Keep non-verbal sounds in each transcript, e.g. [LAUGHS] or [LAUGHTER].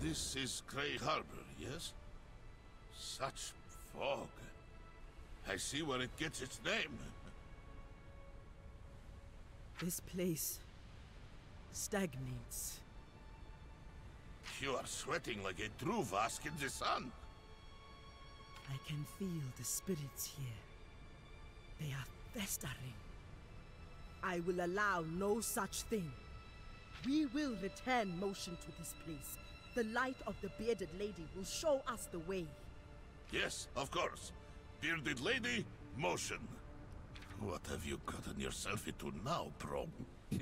this is Grey Harbor, yes? Such fog. I see where it gets its name. This place stagnates. You are sweating like a true Vask in the sun. I can feel the spirits here. They are festering. I will allow no such thing. We will return motion to this place. The light of the bearded lady will show us the way. Yes, of course. Bearded lady, motion. What have you gotten yourself into now, Pro? [LAUGHS]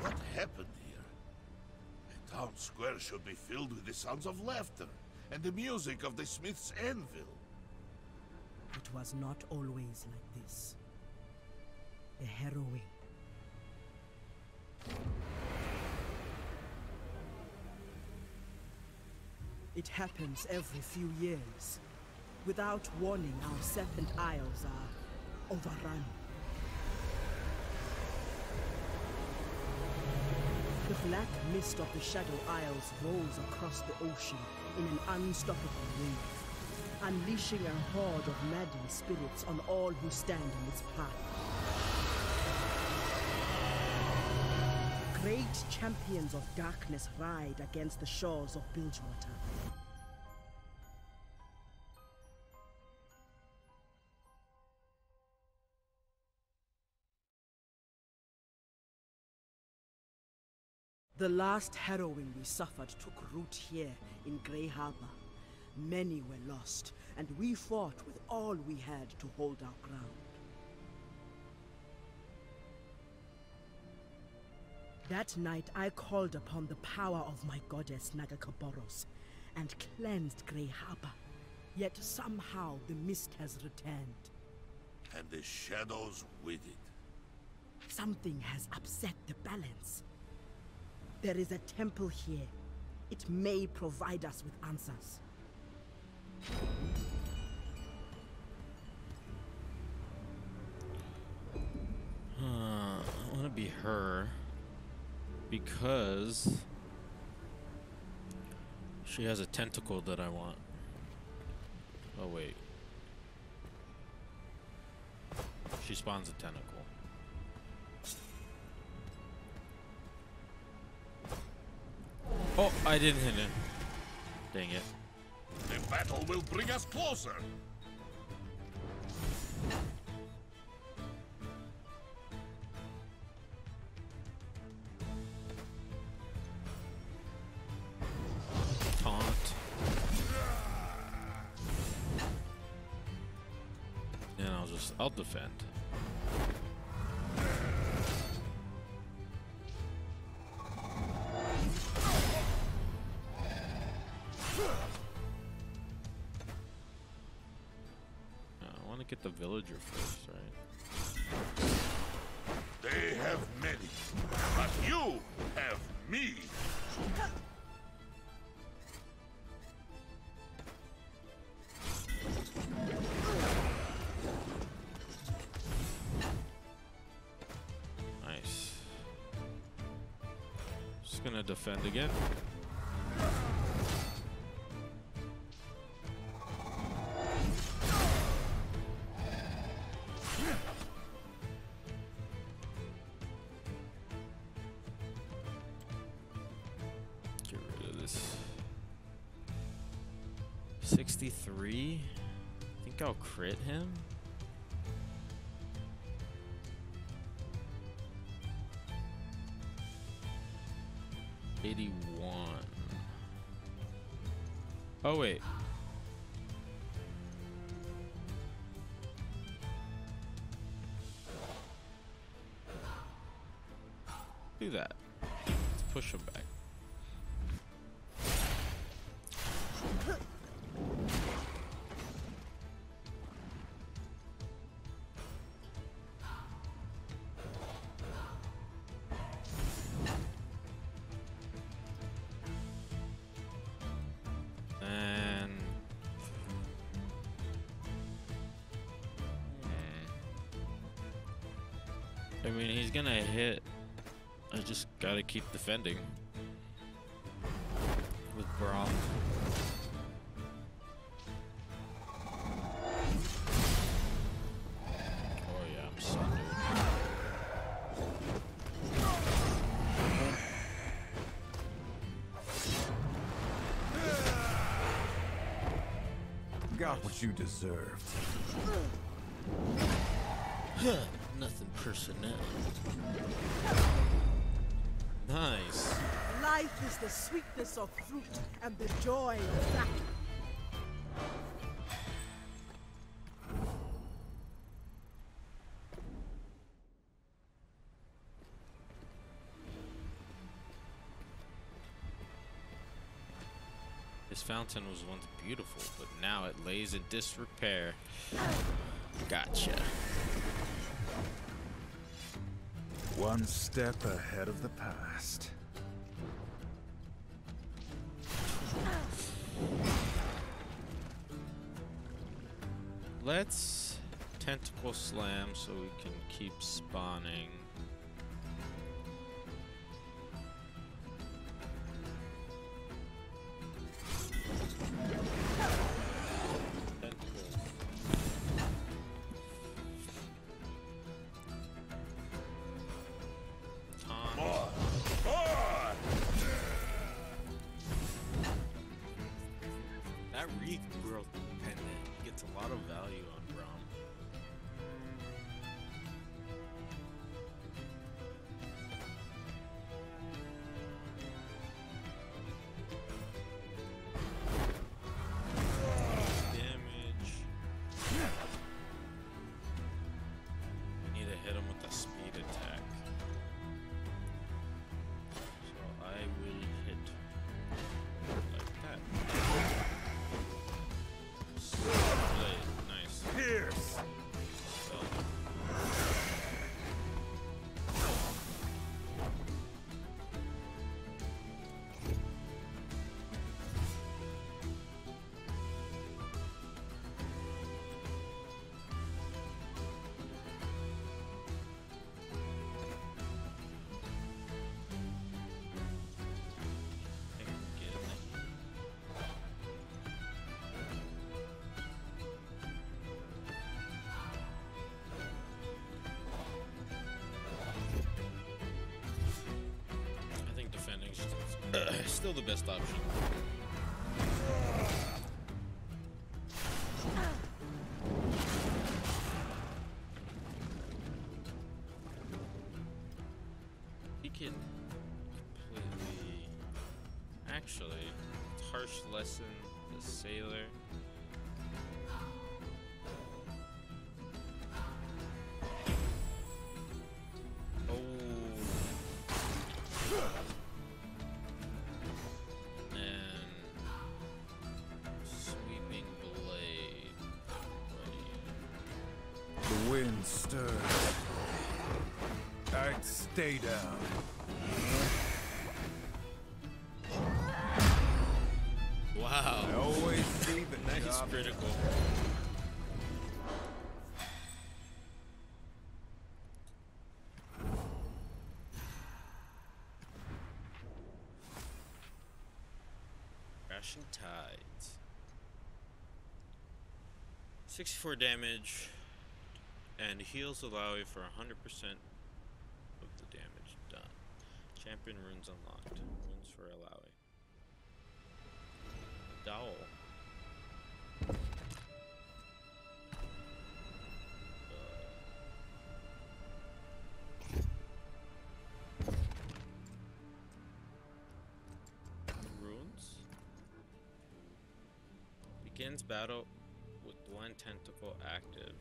what happened here? A town square should be filled with the sounds of laughter and the music of the smith's anvil. It was not always like this. The harrowing. It happens every few years. Without warning, our Serpent Isles are overrun. The black mist of the Shadow Isles rolls across the ocean in an unstoppable wave, unleashing a horde of maddened spirits on all who stand in its path. Great champions of darkness ride against the shores of Bilgewater. The last harrowing we suffered took root here in Grey Harbor. Many were lost, and we fought with all we had to hold our ground. That night I called upon the power of my goddess Nagakabouros and cleansed Grey Harbor. Yet somehow the mist has returned. And the shadows with it. Something has upset the balance. There is a temple here. It may provide us with answers. Uh, I want to be her because she has a tentacle that I want. Oh wait. She spawns a tentacle. Oh, I didn't hit it. Dang it. The battle will bring us closer. Taunt. And I'll just, I'll defend. Villager first, right? They have many, but you have me. Nice. Just gonna defend again. Push him back. Hmm. I mean, he's gonna hit. Gotta keep defending. With Braum. Oh yeah, I'm sundered. Got what you deserved. [SIGHS] Nothing personnel. Nice. Life is the sweetness of fruit and the joy of that. This fountain was once beautiful, but now it lays in disrepair. Gotcha. One step ahead of the past. Let's tentacle slam so we can keep spawning. Still the best option. Stay down. Wow. I always see the Nice job critical. Crashing Tides. 64 damage and heals allow you for 100% of the damage done. Champion runes unlocked. Runes for Illaoi. Dowel. Runes. Begins battle with one tentacle active.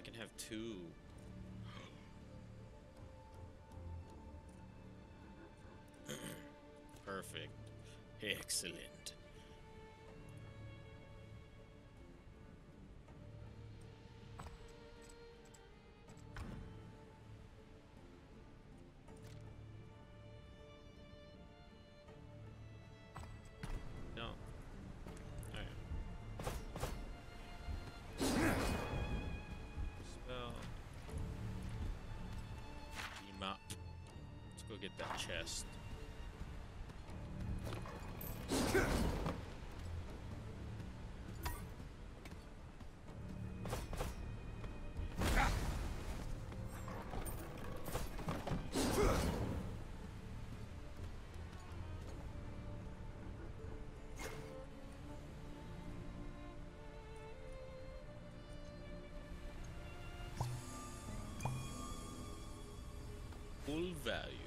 I can have two. [CLEARS THROAT] Perfect. Excellent. Value.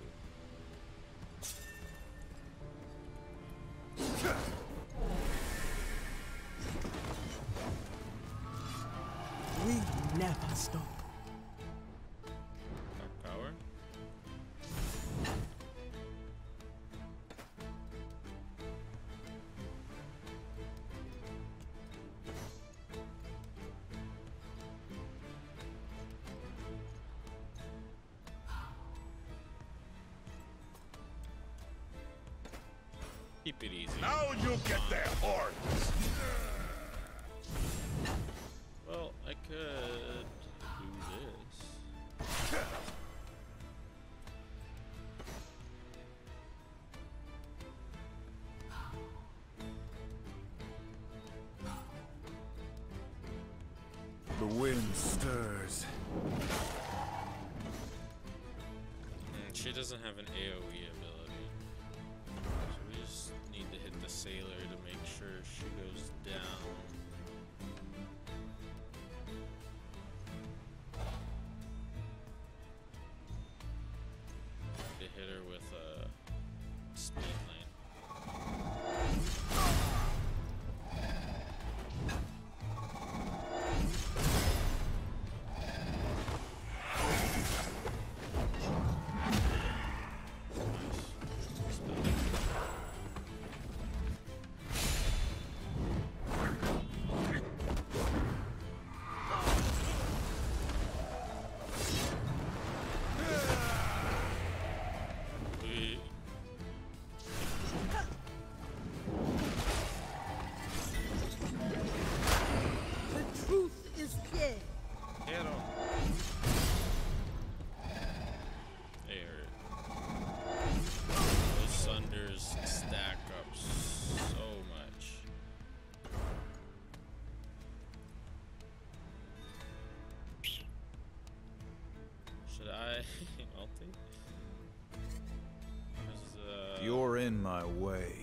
Keep it easy. Now you get their horns! Well, I could do this. The wind stirs. Mm, she doesn't have an AoE [LAUGHS] You're in my way.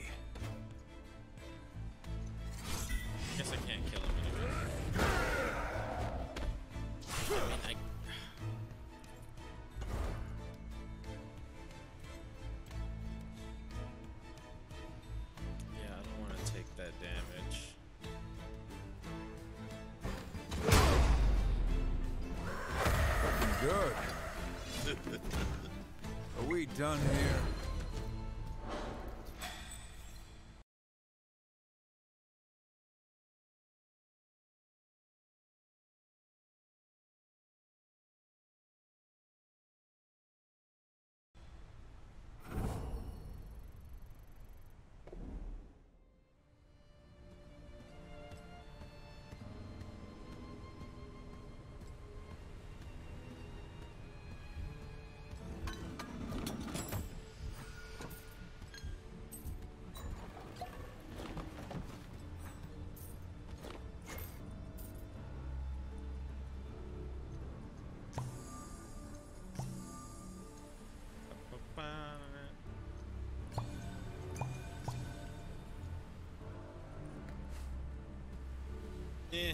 Eh.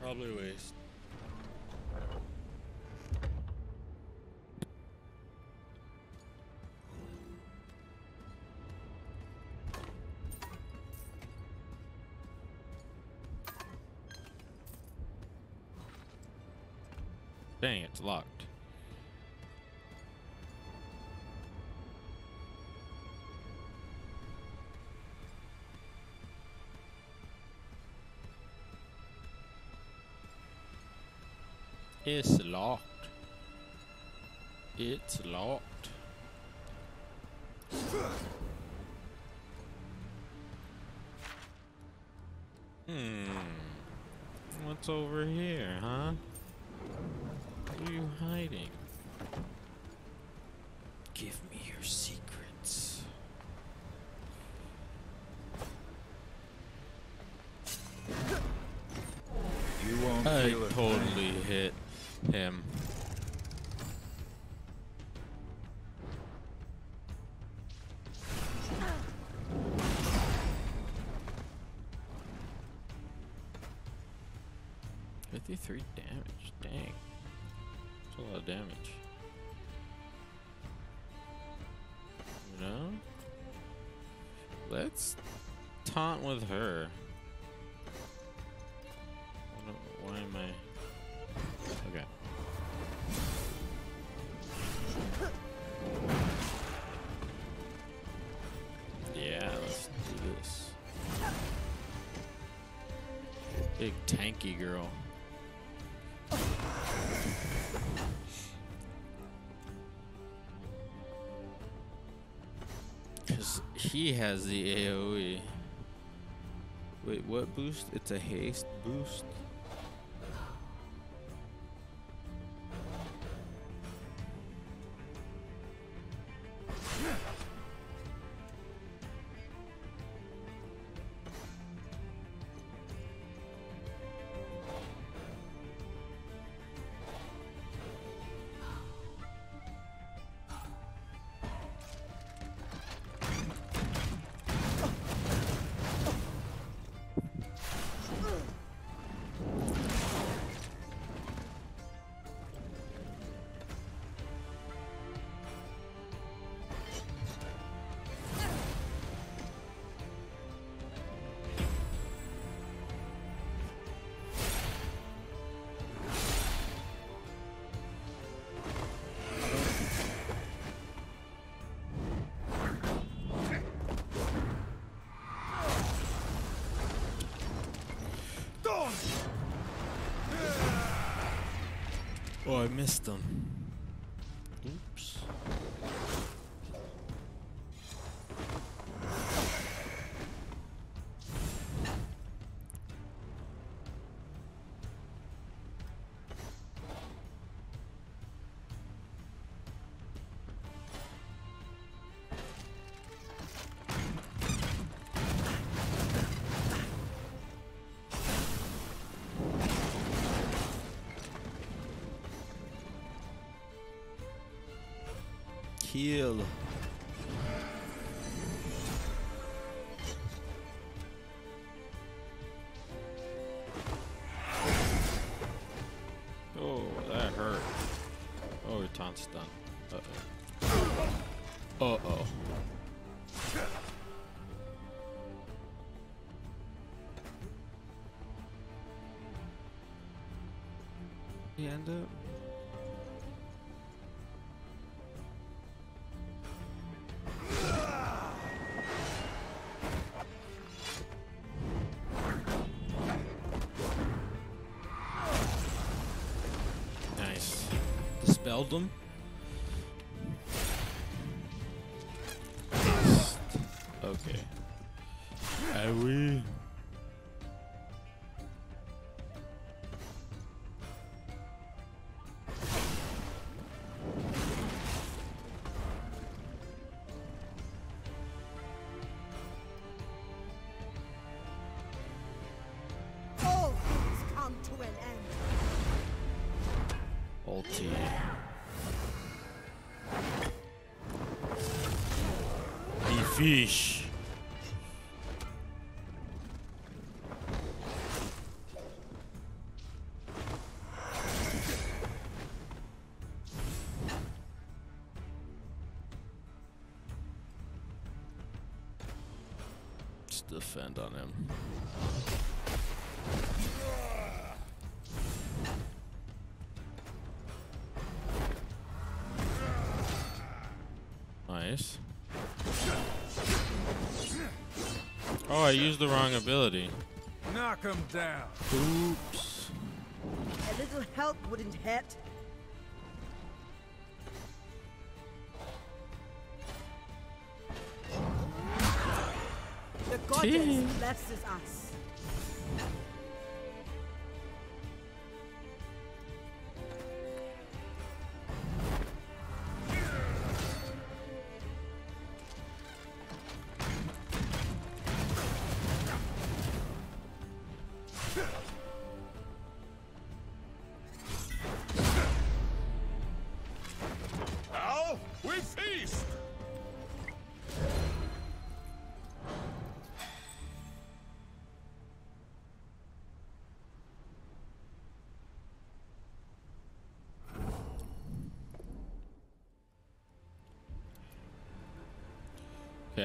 Probably a waste. Dang, it's locked. It's locked. It's locked. Hmm. What's over here, huh? What are you hiding? Give me your secrets. You won't I feel a thing. totally hit him. Fifty-three damage. Dang, that's a lot of damage. You know, let's taunt with her. Big tanky girl. Cause he has the AoE. Wait, what boost? It's a haste boost. Taunt's done. Uh-oh. Uh-oh. He end up? Nice. Dispelled them. Just defend on him. Oh, I used the wrong ability. Knock him down. Oops. A little help wouldn't hurt. The goddess blesses us.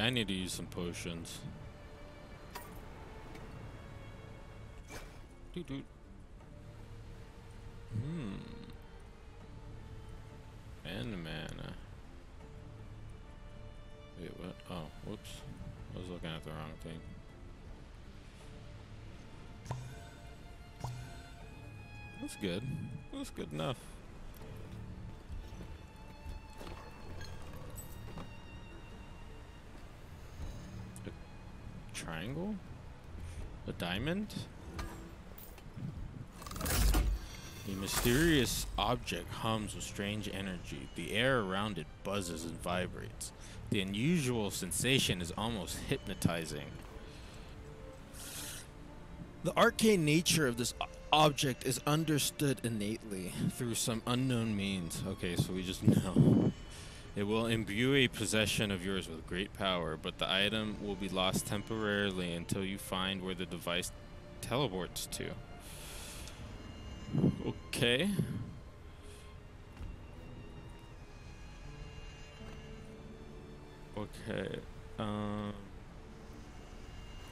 I need to use some potions. Doot doot. Hmm. And mana. Wait, what? Oh, whoops. I was looking at the wrong thing. That's good. That's good enough. Diamond? A mysterious object hums with strange energy. The air around it buzzes and vibrates. The unusual sensation is almost hypnotizing. The arcane nature of this object is understood innately through some unknown means. Okay, so we just [LAUGHS] know. It will imbue a possession of yours with great power, but the item will be lost temporarily until you find where the device teleports to. Okay. Okay. Um.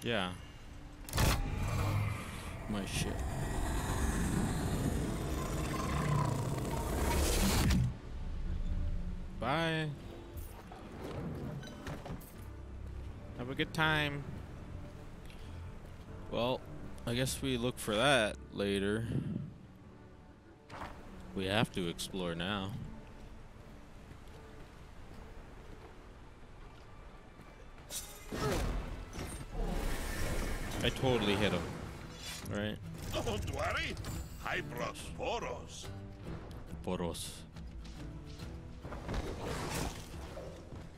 Yeah. My shit. Have a good time. Well, I guess we look for that later. We have to explore now. I totally hit him. Right? Don't worry. I brought Boros. Poros.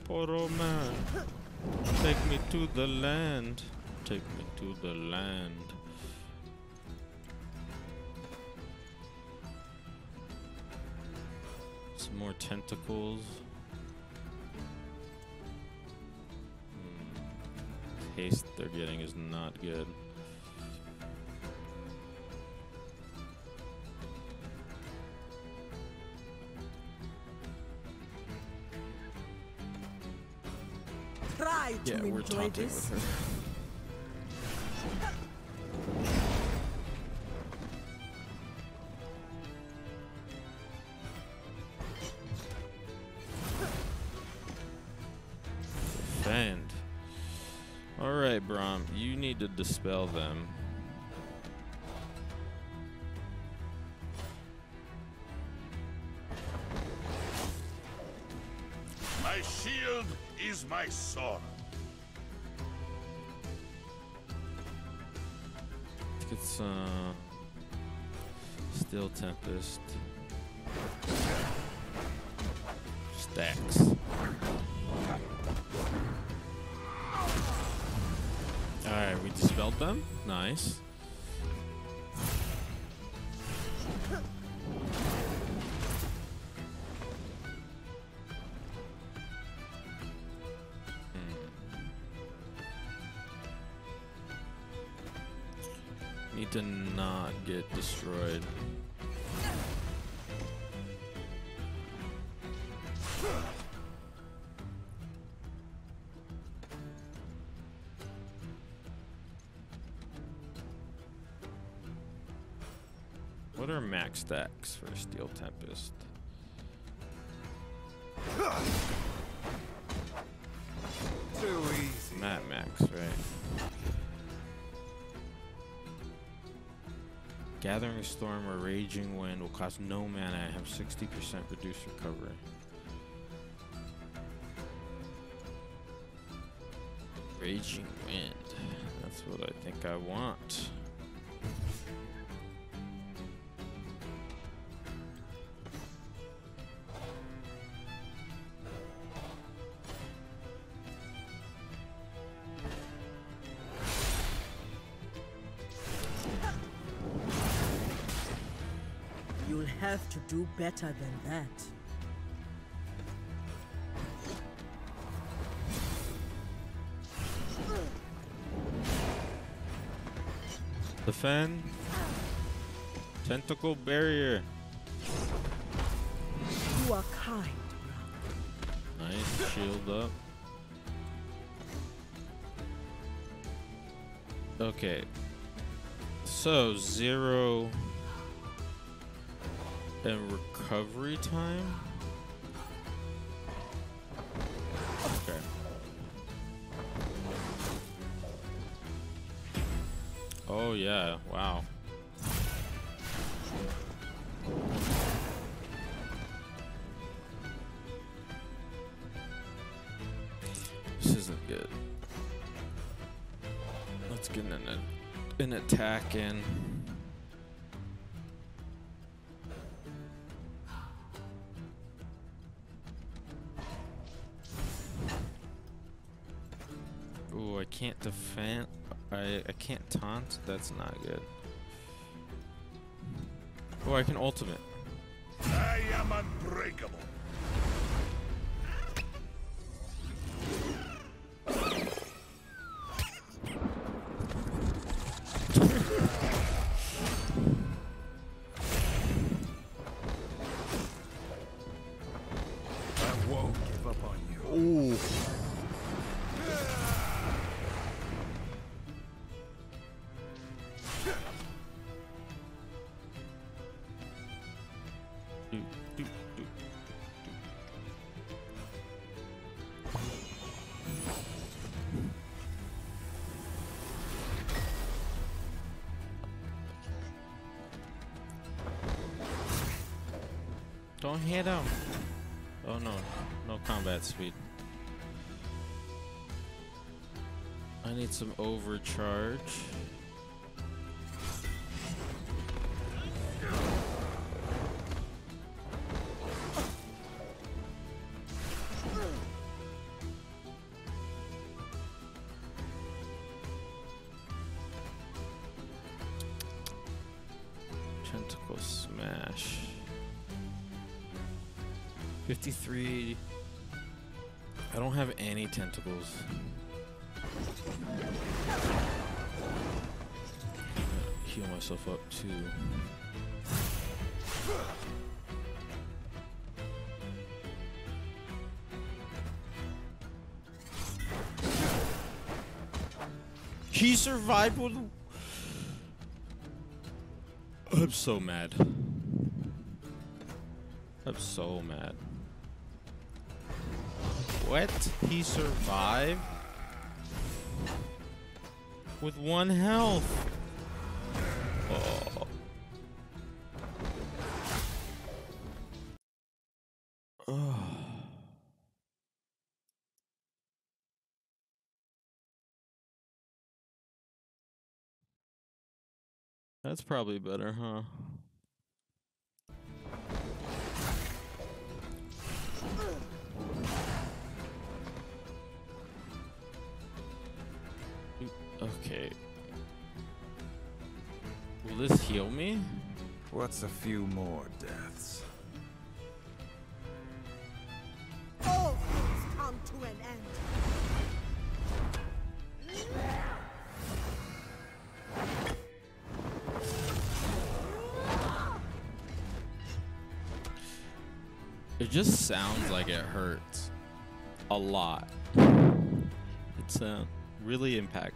Poro man. Take me to the land. Take me to the land. Some more tentacles. Hmm. Haste they're getting is not good. Try to Yeah, we're enjoy this. with her. Defend. Alright, Braum, you need to dispel them. It's uh Steel Tempest. Stacks. Alright, we dispelled them. Nice. Max stacks for Steel Tempest? Too easy. Not max, right? Gathering Storm or Raging Wind will cost no mana and have 60% reduced recovery. Raging Wind. That's what I think I want. better than that. Defend. Tentacle barrier. You are kind. Nice. Shield up. Okay. So, zero and recovery time. Okay. Oh yeah! Wow. This isn't good. Let's get an, an attack in. Defend. I I can't taunt. That's not good. Oh, I can ultimate. I am unbreakable. Hit him. Oh no, no combat speed. I need some overcharge. Heal myself up too. He survived with. I'm so mad. I'm so mad. What? He survived? With one health. Oh. Oh. That's probably better, huh? Okay. Will this heal me? What's a few more deaths? All things come to an end. It just sounds like it hurts a lot. It's uh, really impactful.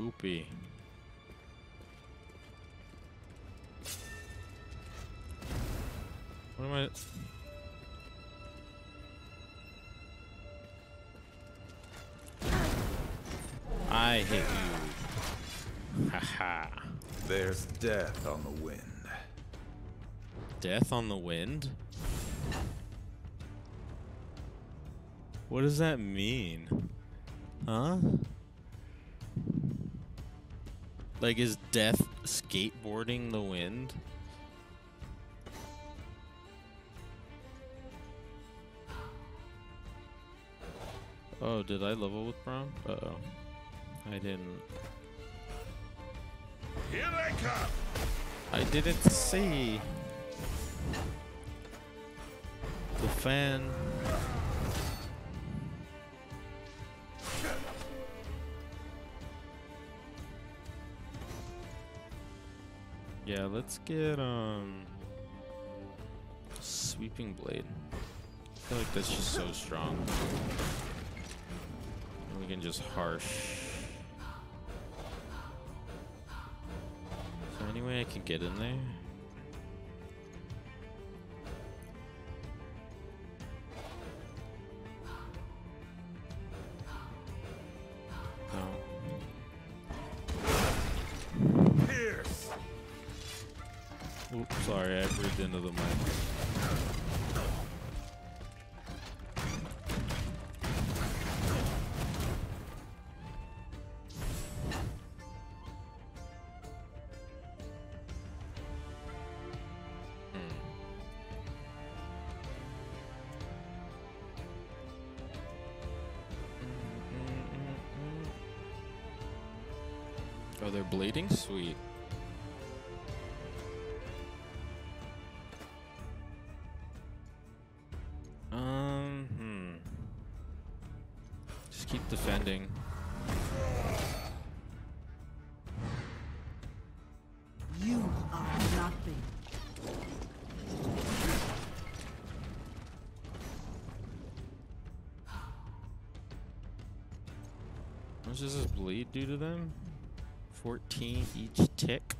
Spoopy. What am I? I hit you. Haha. There's death on the wind. Death on the wind? What does that mean? Huh? Like, is death skateboarding the wind? Oh, did I level with Braum? Uh oh. I didn't. Here they come! I didn't see. The fan. Yeah, let's get um sweeping blade. I feel like that's just so strong. And we can just harsh. Is there any way I can get in there? Oh, they're bleeding? Sweet. Um, hmm. Just keep defending. You are nothing. How much does this bleed do to them? 14 each tick.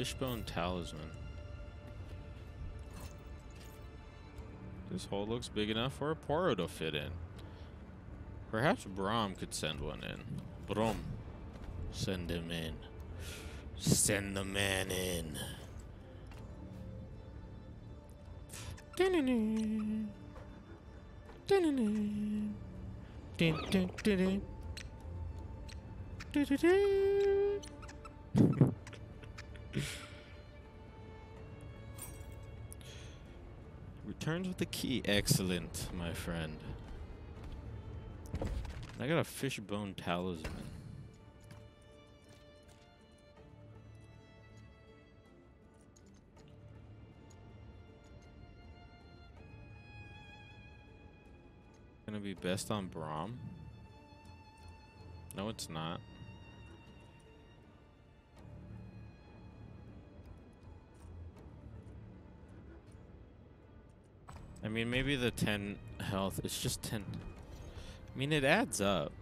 Fishbone talisman. This hole looks big enough for a Poro to fit in. Perhaps Braum could send one in. Braum, send him in. Send the man in. Returns with the key. Excellent, my friend. I got a fishbone talisman. Gonna be best on Braum? No, it's not. Mean, maybe the 10 health, it's just 10. I mean, it adds up.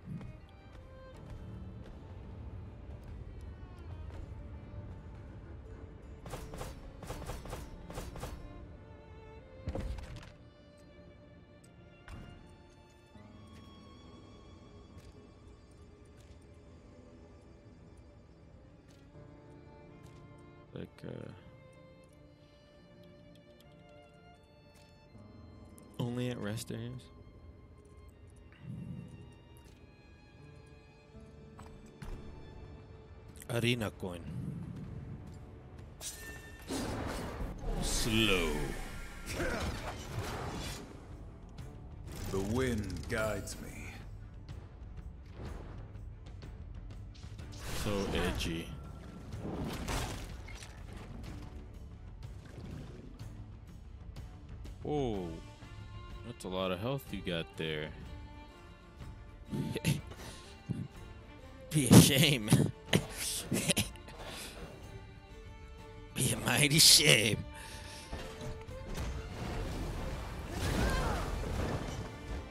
Like, uh. Can't rest areas. Arena coin. Slow. The wind guides me. So edgy. That's a lot of health you got there. [LAUGHS] Be a shame. [LAUGHS] Be a mighty shame.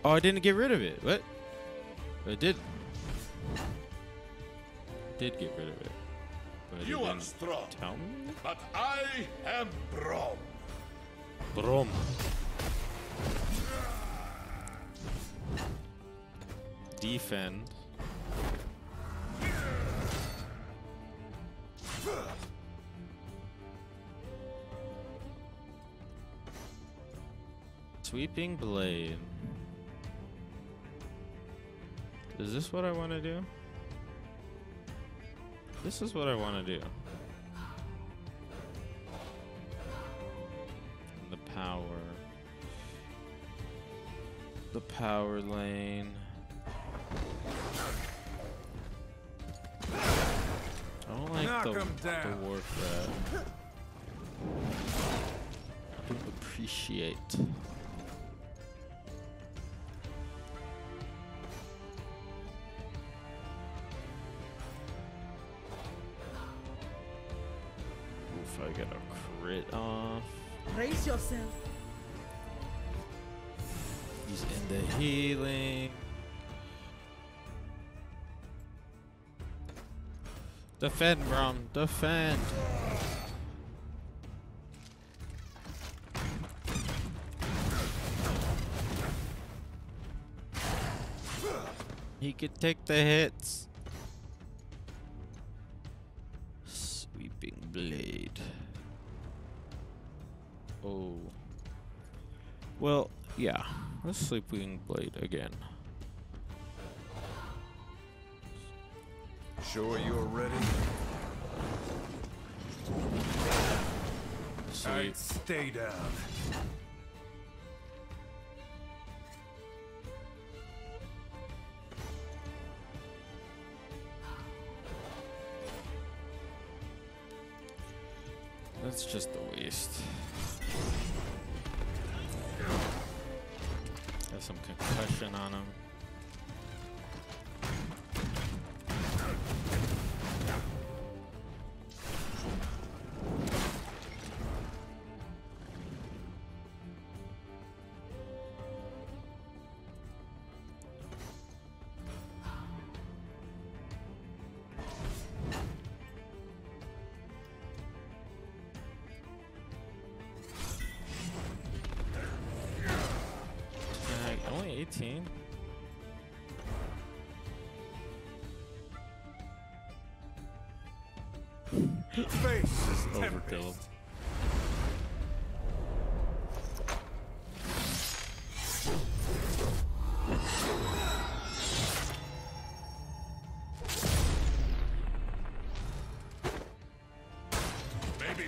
Oh, I didn't get rid of it. What? I did. Did get rid of it. But You it are didn't strong, tell me. but I am Braum. Braum. Defend. Sweeping blade. Is this what I want to do? This is what I want to do. The power. The power lane. Like Knock the, 'em the down. warcraft. I don't appreciate. Oof, I got a crit off. Brace yourself. He's in the healing. Defend, Braum. Defend. He could take the hits. Sweeping blade. Oh. Well, yeah. Let's sweeping blade again. Sure you're ready? Alright, stay down. That's just a waste. Got some concussion on him.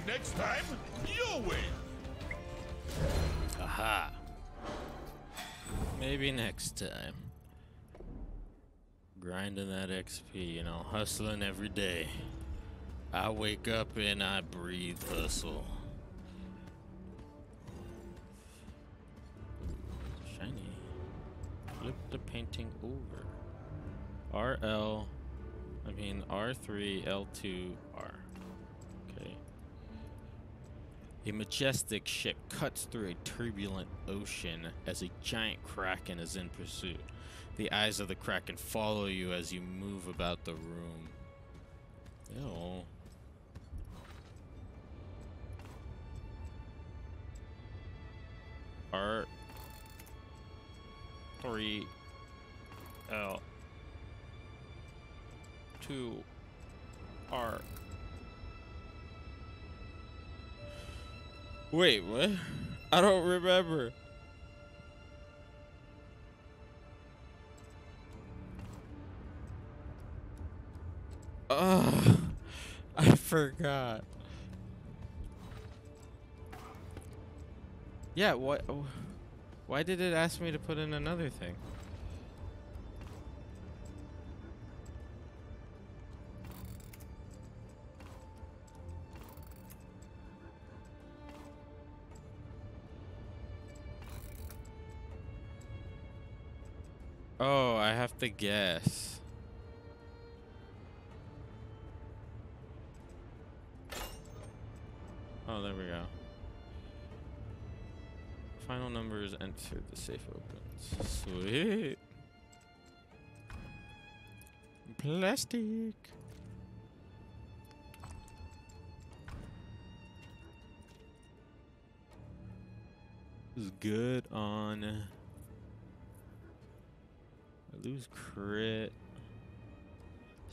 Next time, you win. Aha. Maybe next time. Grinding that XP, you know, hustling every day. I wake up and I breathe hustle. Shiny. Flip the painting over. RL, I mean R3, L2, A majestic ship cuts through a turbulent ocean as a giant kraken is in pursuit. The eyes of the kraken follow you as you move about the room. Wait, what? I don't remember. Oh, I forgot. Yeah, what? Why did it ask me to put in another thing? Have to guess. Oh, there we go. Final numbers entered. The safe opens. Sweet. Plastic. Is good on. Lose crit.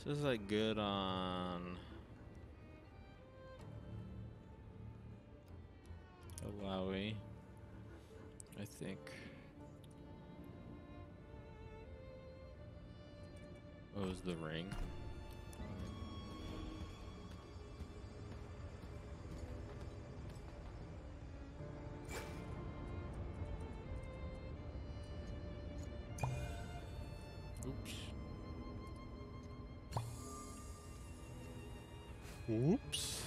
This is like good on. Illaoi. I think. Oh, what was the ring? Oops.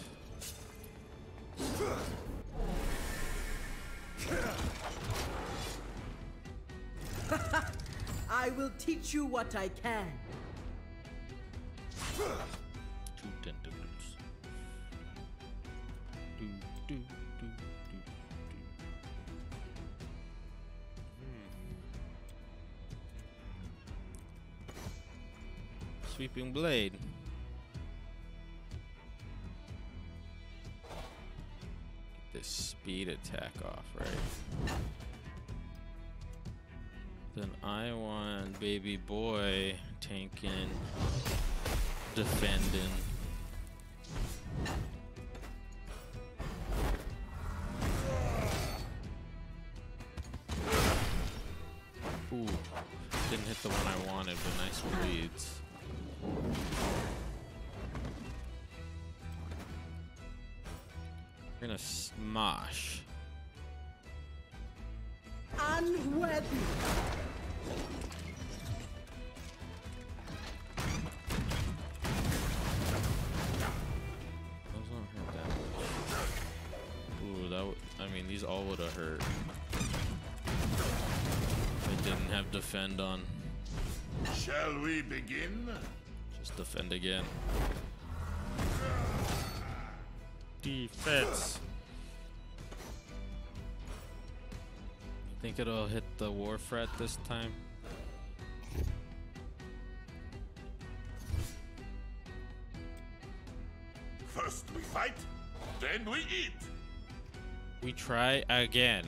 [LAUGHS] I will teach you what I can. Off, right? Then I want baby boy tanking, defending. Defend on. Shall we begin? Just defend again. Defense. I Think it'll hit the wharf rat this time? First we fight, then we eat. We try again.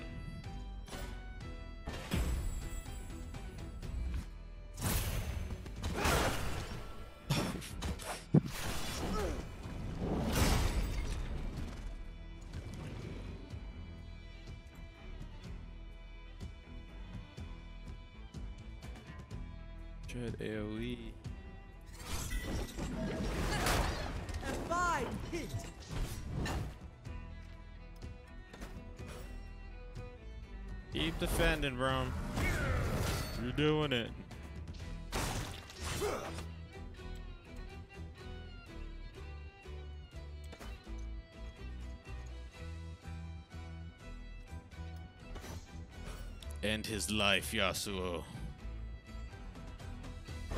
His life, Yasuo.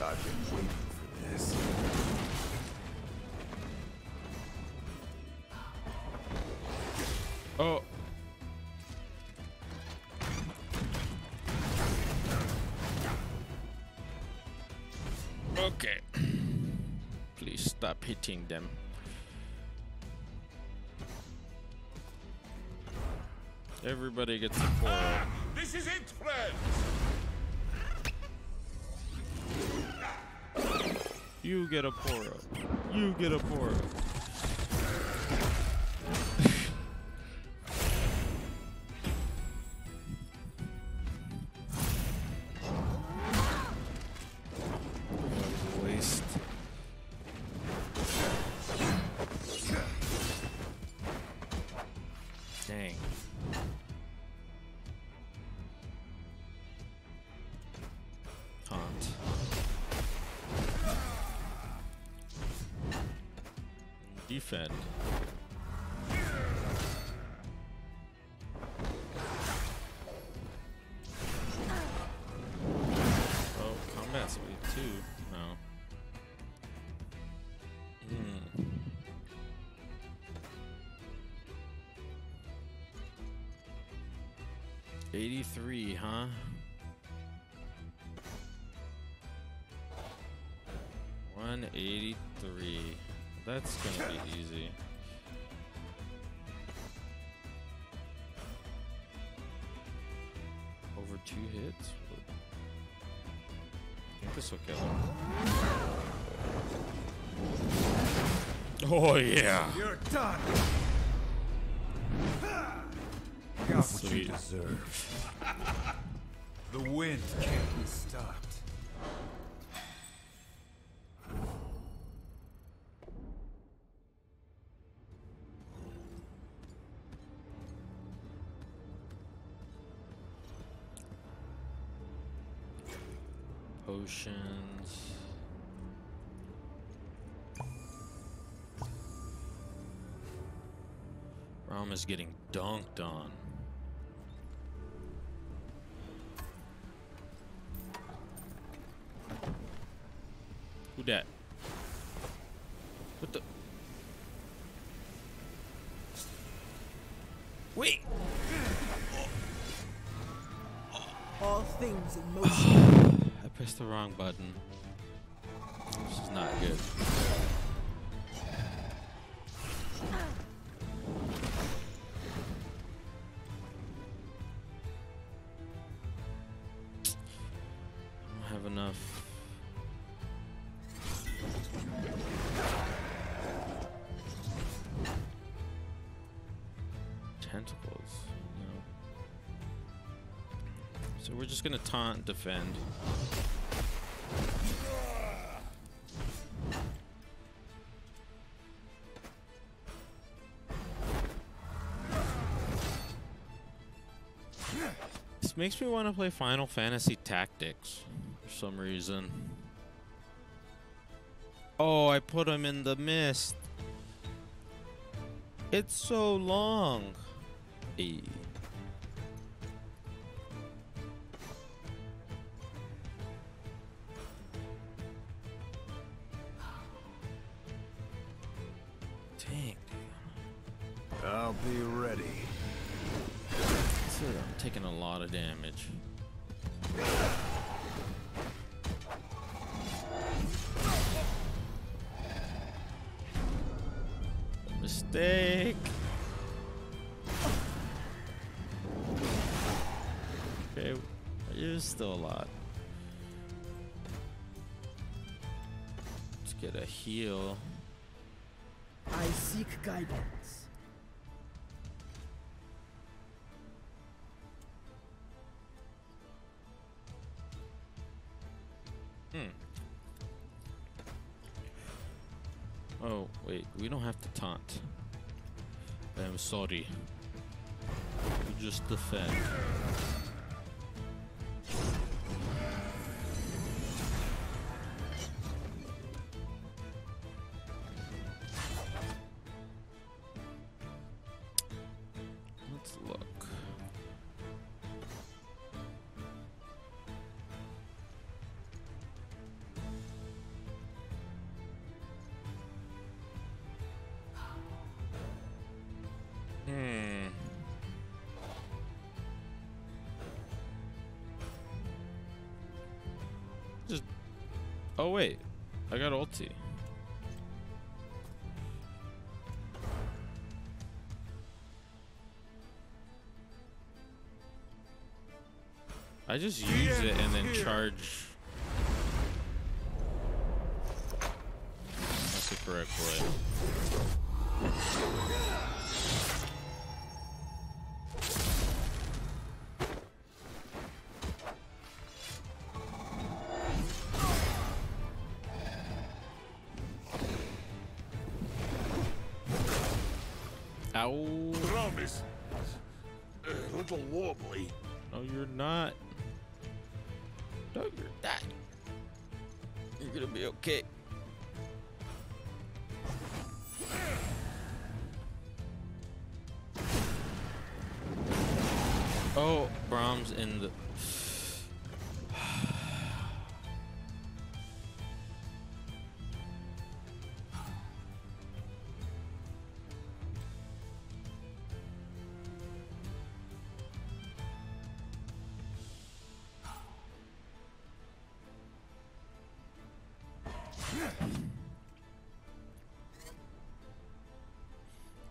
I've been waiting for this. Oh. Okay. [CLEARS THROAT] Please stop hitting them. Everybody gets a four. Is it, friends. You get a pour. You get a pour. Eighty-three, huh? One eighty-three. That's gonna be easy. Over two hits? I think this will kill him. Oh yeah! You're done. Got what you Sweet. deserve. the wind can't be stopped. Potions. Braum is getting dunked on. Who dat? What the? Wait! All things in [SIGHS] motion. I pressed the wrong button. This is not good. So we're just gonna taunt and defend. This makes me want to play Final Fantasy Tactics for some reason. Oh, I put him in the mist. It's so long. Hey. I'm sorry. We just defend. Oh wait, I got ulti. I just use it and then charge. That's the correct way. You're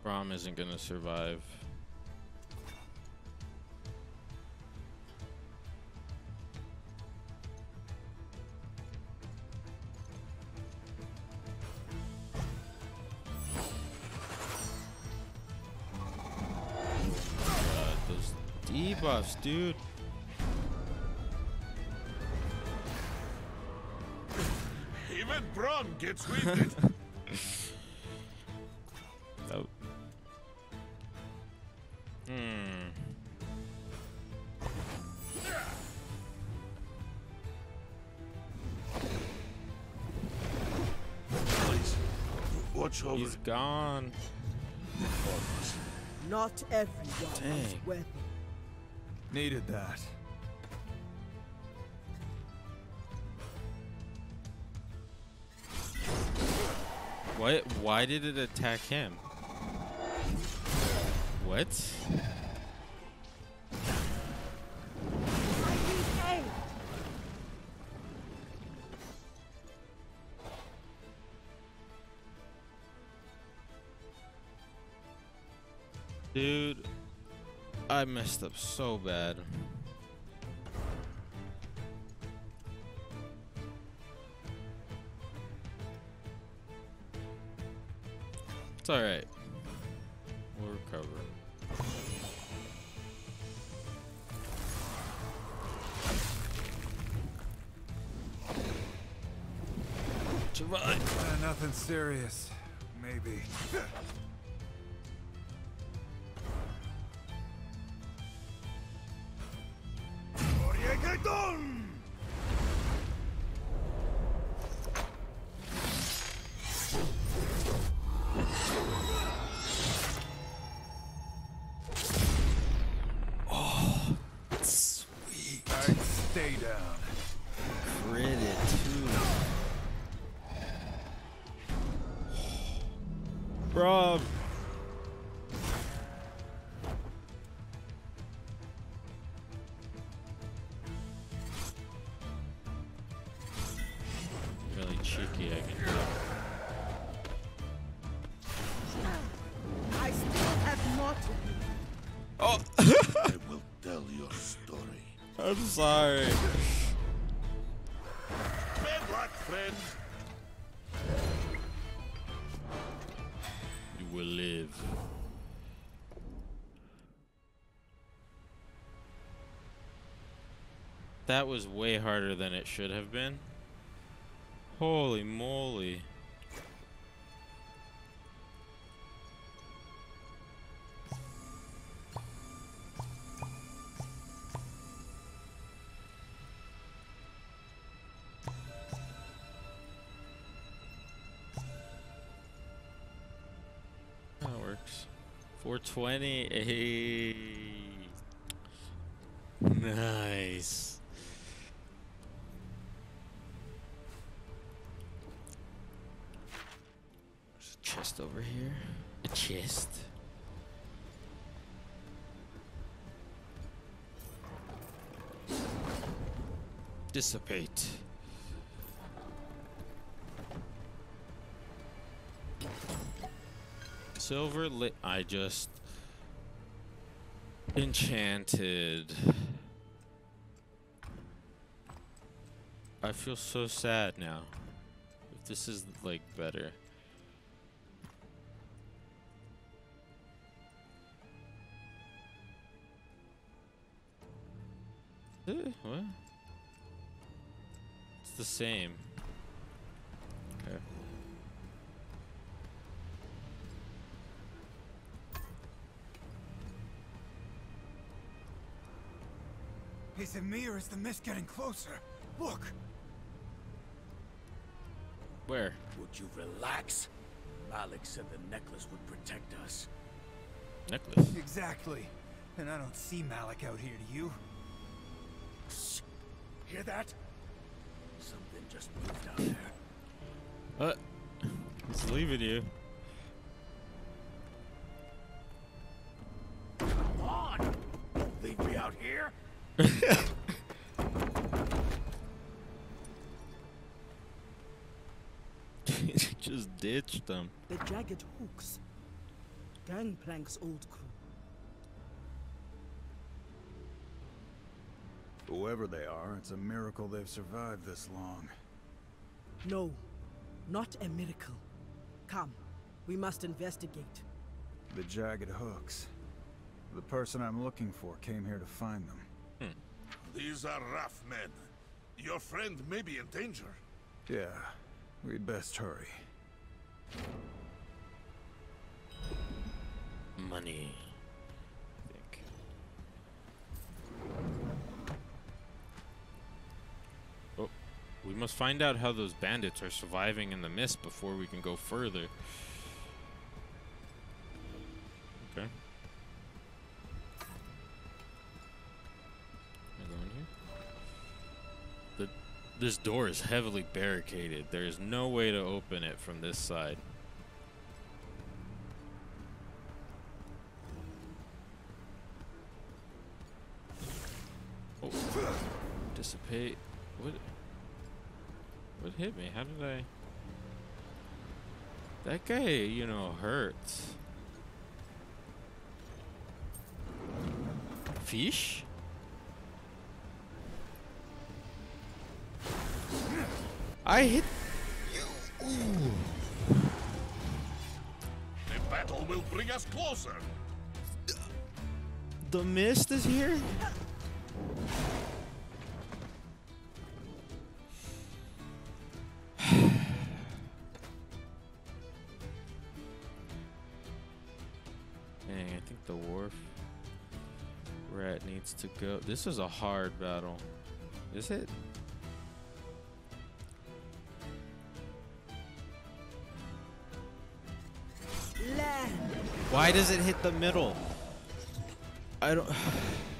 Braum isn't gonna survive. Debuffs, dude. Braum gets winded. Oh. Hmm. Please, watch over He's gone. Not everyone is Dang. Needed that. What? Why did it attack him? What? Dude, I messed up so bad. It's alright. We'll sorry. Bad luck, friend. You will live. That was way harder than it should have been. Holy moly. 420. Eh, hey. Nice. There's a chest over here. A chest. Dissipate. Silver lit. I just enchanted. I feel so sad now. If this is like better. Eh, what? It's the same. Is it me or is the mist getting closer? Look! Where? Would you relax? Malik said the necklace would protect us. Necklace. Exactly. And I don't see Malik out here, do you? Hear that? Something just moved out there. Uh, [LAUGHS] it's leaving you. Just ditched them. The jagged hooks. Gangplank's old crew. Whoever they are, it's a miracle they've survived this long. No, not a miracle. Come, we must investigate. The jagged hooks. The person I'm looking for came here to find them. Hmm. These are rough men. Your friend may be in danger. Yeah, we'd best hurry. Money. Oh, we must find out how those bandits are surviving in the mist before we can go further. Okay. This door is heavily barricaded. There is no way to open it from this side. Oh. Dissipate. What? What hit me? How did I? That guy, you know, hurts. Fish? I hit. you The battle will bring us closer. The mist is here? [SIGHS] Dang, I think the wharf rat needs to go. This is a hard battle. Is it? Why does it hit the middle? [SIGHS] I don't. [SIGHS] [SIGHS]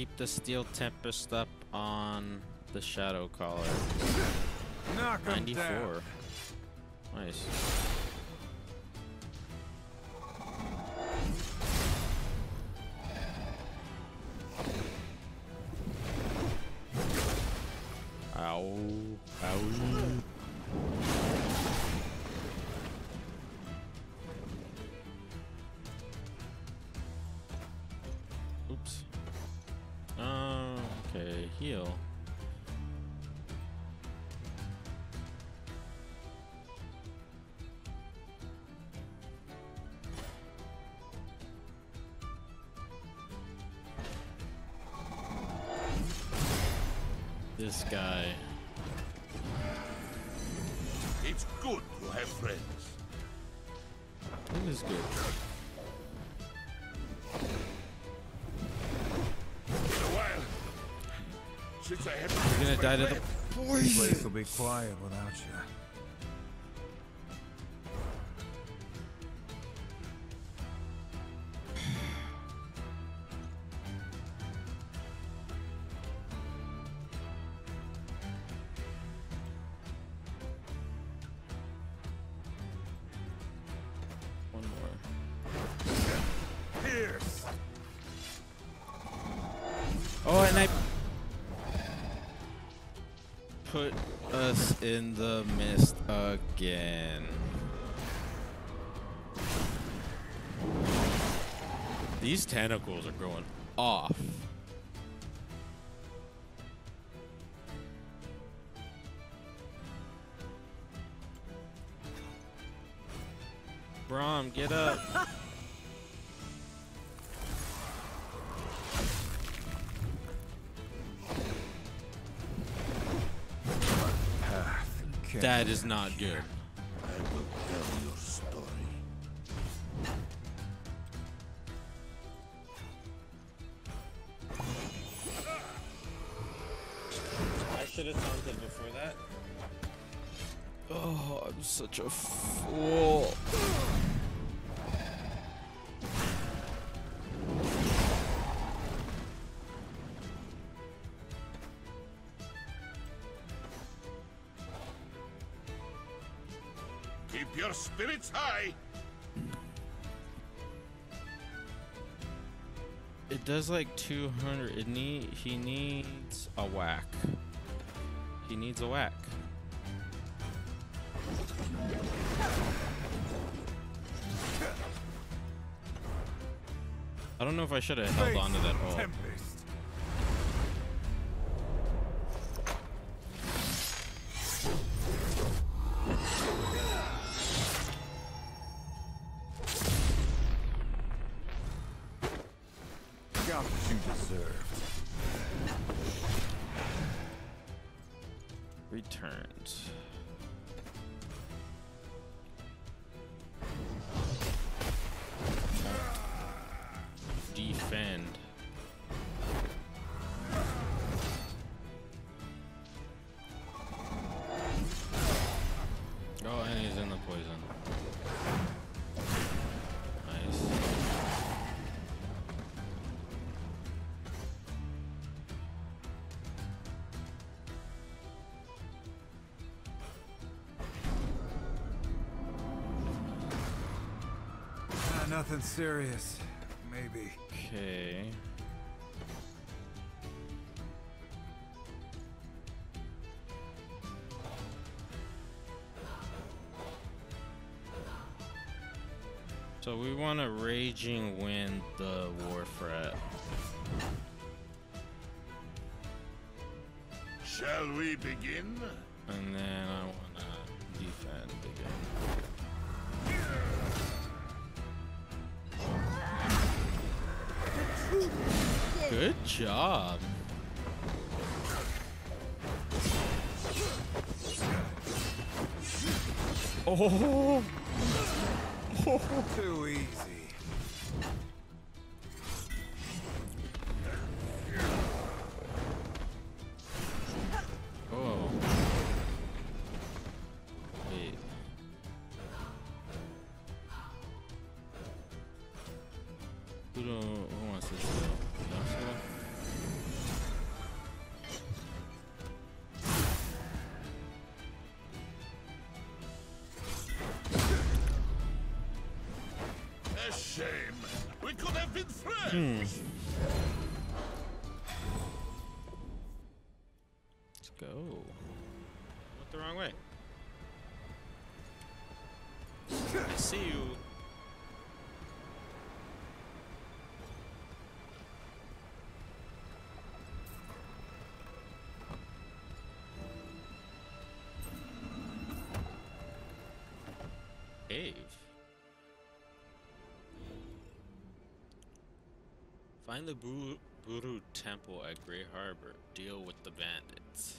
Keep the steel tempest up on the shadow collar. Knock 'em 94. down. Nice. Be quiet without you. Us in the mist again. These tentacles are going off. Not good. I will tell your story. I should have taunted before that. Oh, I'm such a fool. Your spirits high. It does like 200. It need he needs a whack. He needs a whack. I don't know if I should have held on to that the nothing serious. Maybe. Okay. So we want a raging wind the wharf rat. Shall we begin? And then I Good job. Oh, Too easy. Find the Buru, Buru Temple at Grey Harbor. Deal with the bandits.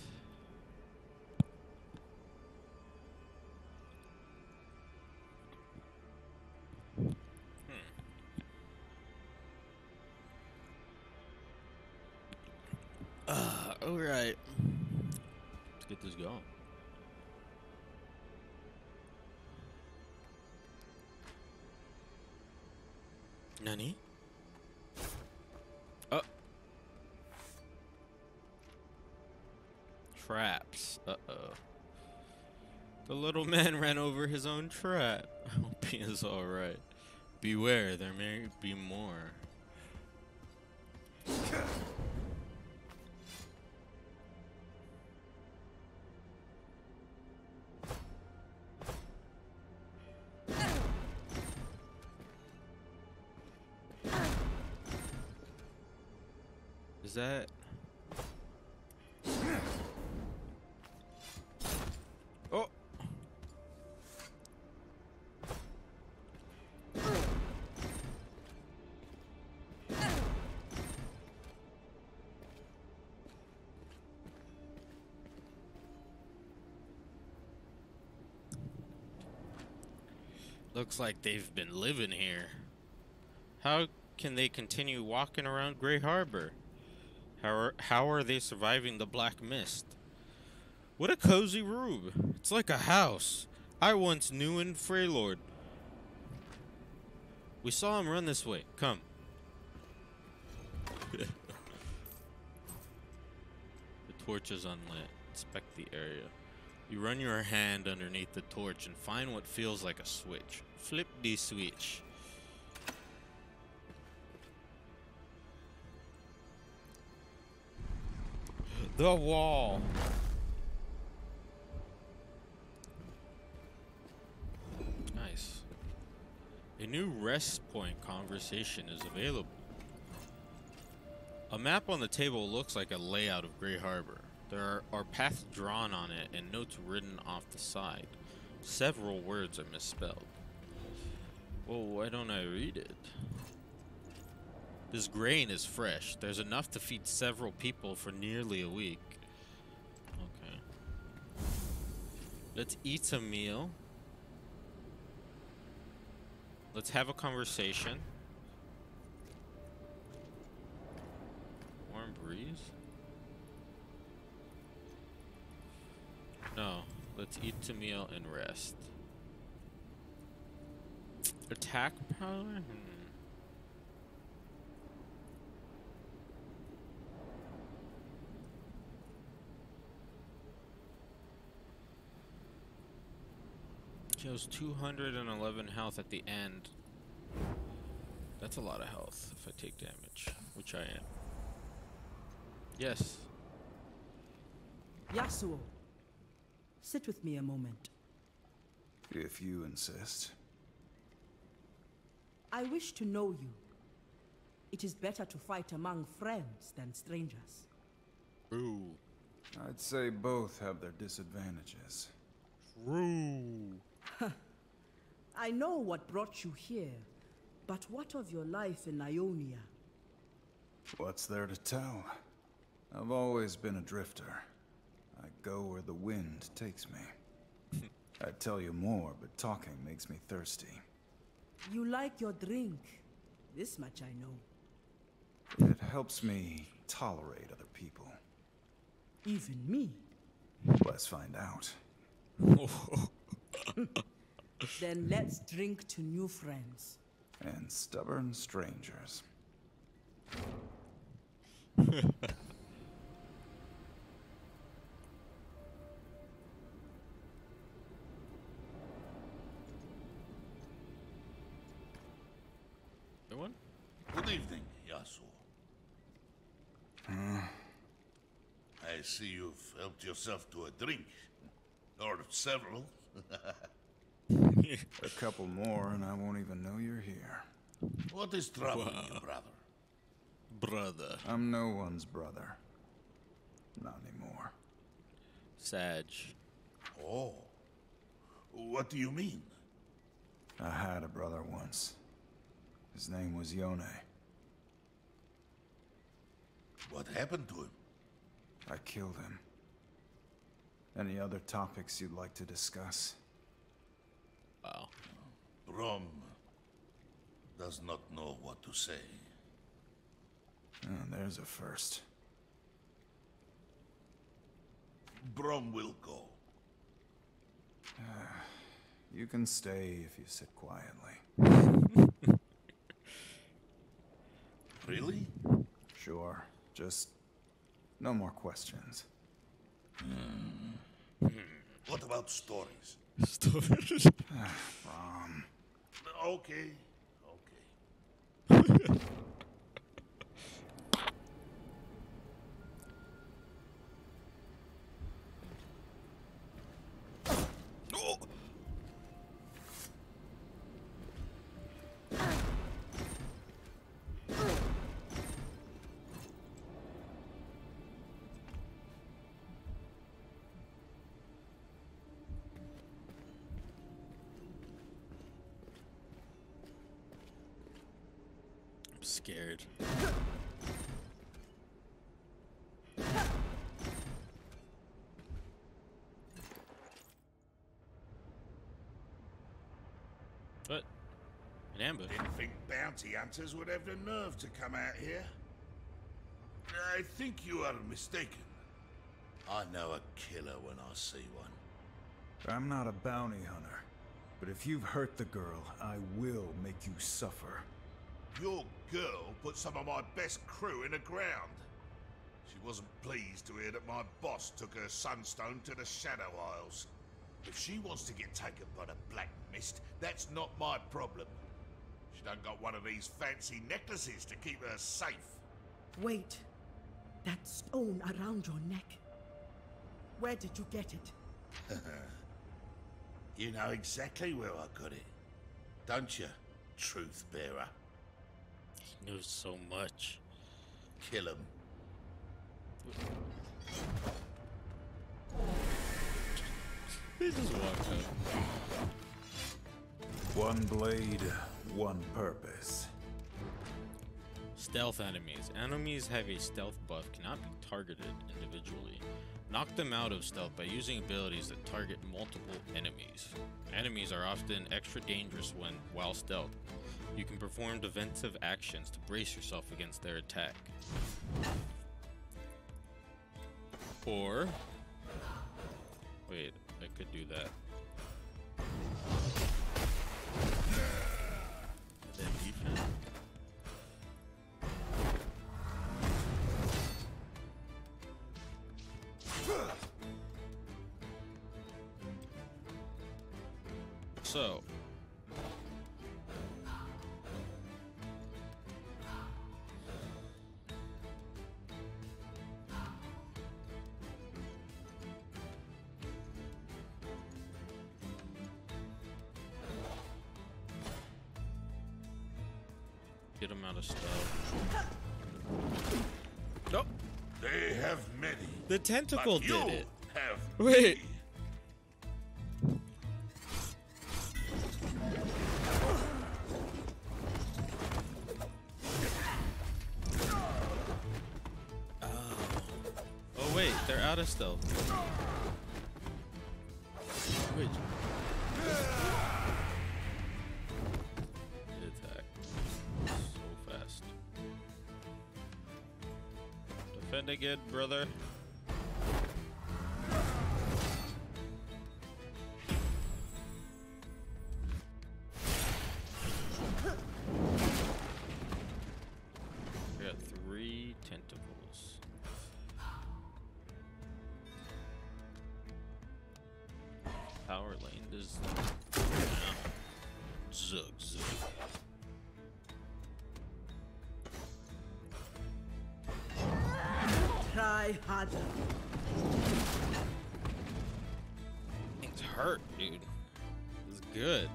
Uh, all right. Let's get this going. Nani? Traps. Uh-oh. The little man [LAUGHS] ran over his own trap. [LAUGHS] I hope he is alright. Beware, there may be more. Looks like they've been living here. How can they continue walking around Grey Harbor? How are, how are they surviving the Black Mist? What a cozy room. It's like a house. I once knew in Freljord. We saw him run this way. Come. [LAUGHS] the torch is unlit. Inspect the area. You run your hand underneath the torch and find what feels like a switch. Flip the switch. The wall. Nice. A new rest point conversation is available. A map on the table looks like a layout of Grey Harbor. There are, are paths drawn on it and notes written off the side. Several words are misspelled. Well, why don't I read it? This grain is fresh. There's enough to feed several people for nearly a week. Okay. Let's eat a meal. Let's have a conversation. Warm breeze? No. Let's eat a meal and rest. Attack power? Hmm. Shows 211 health at the end. That's a lot of health if I take damage, which I am. Yes. Yasuo, sit with me a moment. If you insist. I wish to know you. It is better to fight among friends than strangers. True. I'd say both have their disadvantages. True. I know what brought you here, but what of your life in Ionia? What's there to tell? I've always been a drifter. I go where the wind takes me. I'd tell you more, but talking makes me thirsty. You like your drink. This much I know. It helps me tolerate other people. Even me. Let's find out. [LAUGHS] Then let's drink to new friends. And stubborn strangers. [LAUGHS] see you've helped yourself to a drink. Or several. [LAUGHS] A couple more, and I won't even know you're here. What is troubling you, brother? Brother. I'm no one's brother. Not anymore. Sag. Oh. What do you mean? I had a brother once. His name was Yone. What happened to him? I killed him. Any other topics you'd like to discuss? Wow. Braum does not know what to say. Oh, there's a first. Braum will go. Ah, you can stay if you sit quietly. [LAUGHS] Really? Sure. Just no more questions. Hmm. Hmm. What about stories? Stories? Ah, [LAUGHS] okay. Okay. [LAUGHS] scared. What? An ambush? Didn't think bounty hunters would have the nerve to come out here. I think you are mistaken. I know a killer when I see one. I'm not a bounty hunter, but if you've hurt the girl, I will make you suffer. Your girl put some of my best crew in the ground. She wasn't pleased to hear that my boss took her sunstone to the Shadow Isles. If she wants to get taken by the Black Mist, that's not my problem. She done got one of these fancy necklaces to keep her safe. Wait. That stone around your neck. Where did you get it? [LAUGHS] You know exactly where I got it. Don't you, Truth Bearer? He knows so much. Kill him. He just walked out. One blade, one purpose. Stealth enemies. Enemies have a stealth buff, cannot be targeted individually. Knock them out of stealth by using abilities that target multiple enemies. Enemies are often extra dangerous when while stealth. You can perform defensive actions to brace yourself against their attack. Or wait, I could do that. Then defense. Get him out of stuff. Nope. They have many. The tentacle but you did it. have Wait. me. Oh. oh wait, they're out of stealth. Again, Harder. Things hurt, dude. Is good.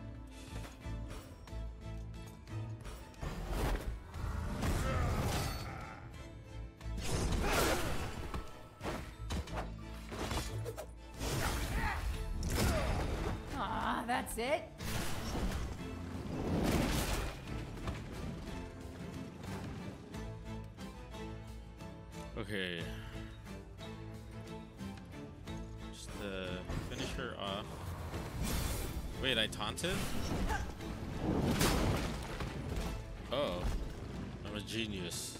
Ah, that's it? Wait, I taunted? Oh. I'm a genius.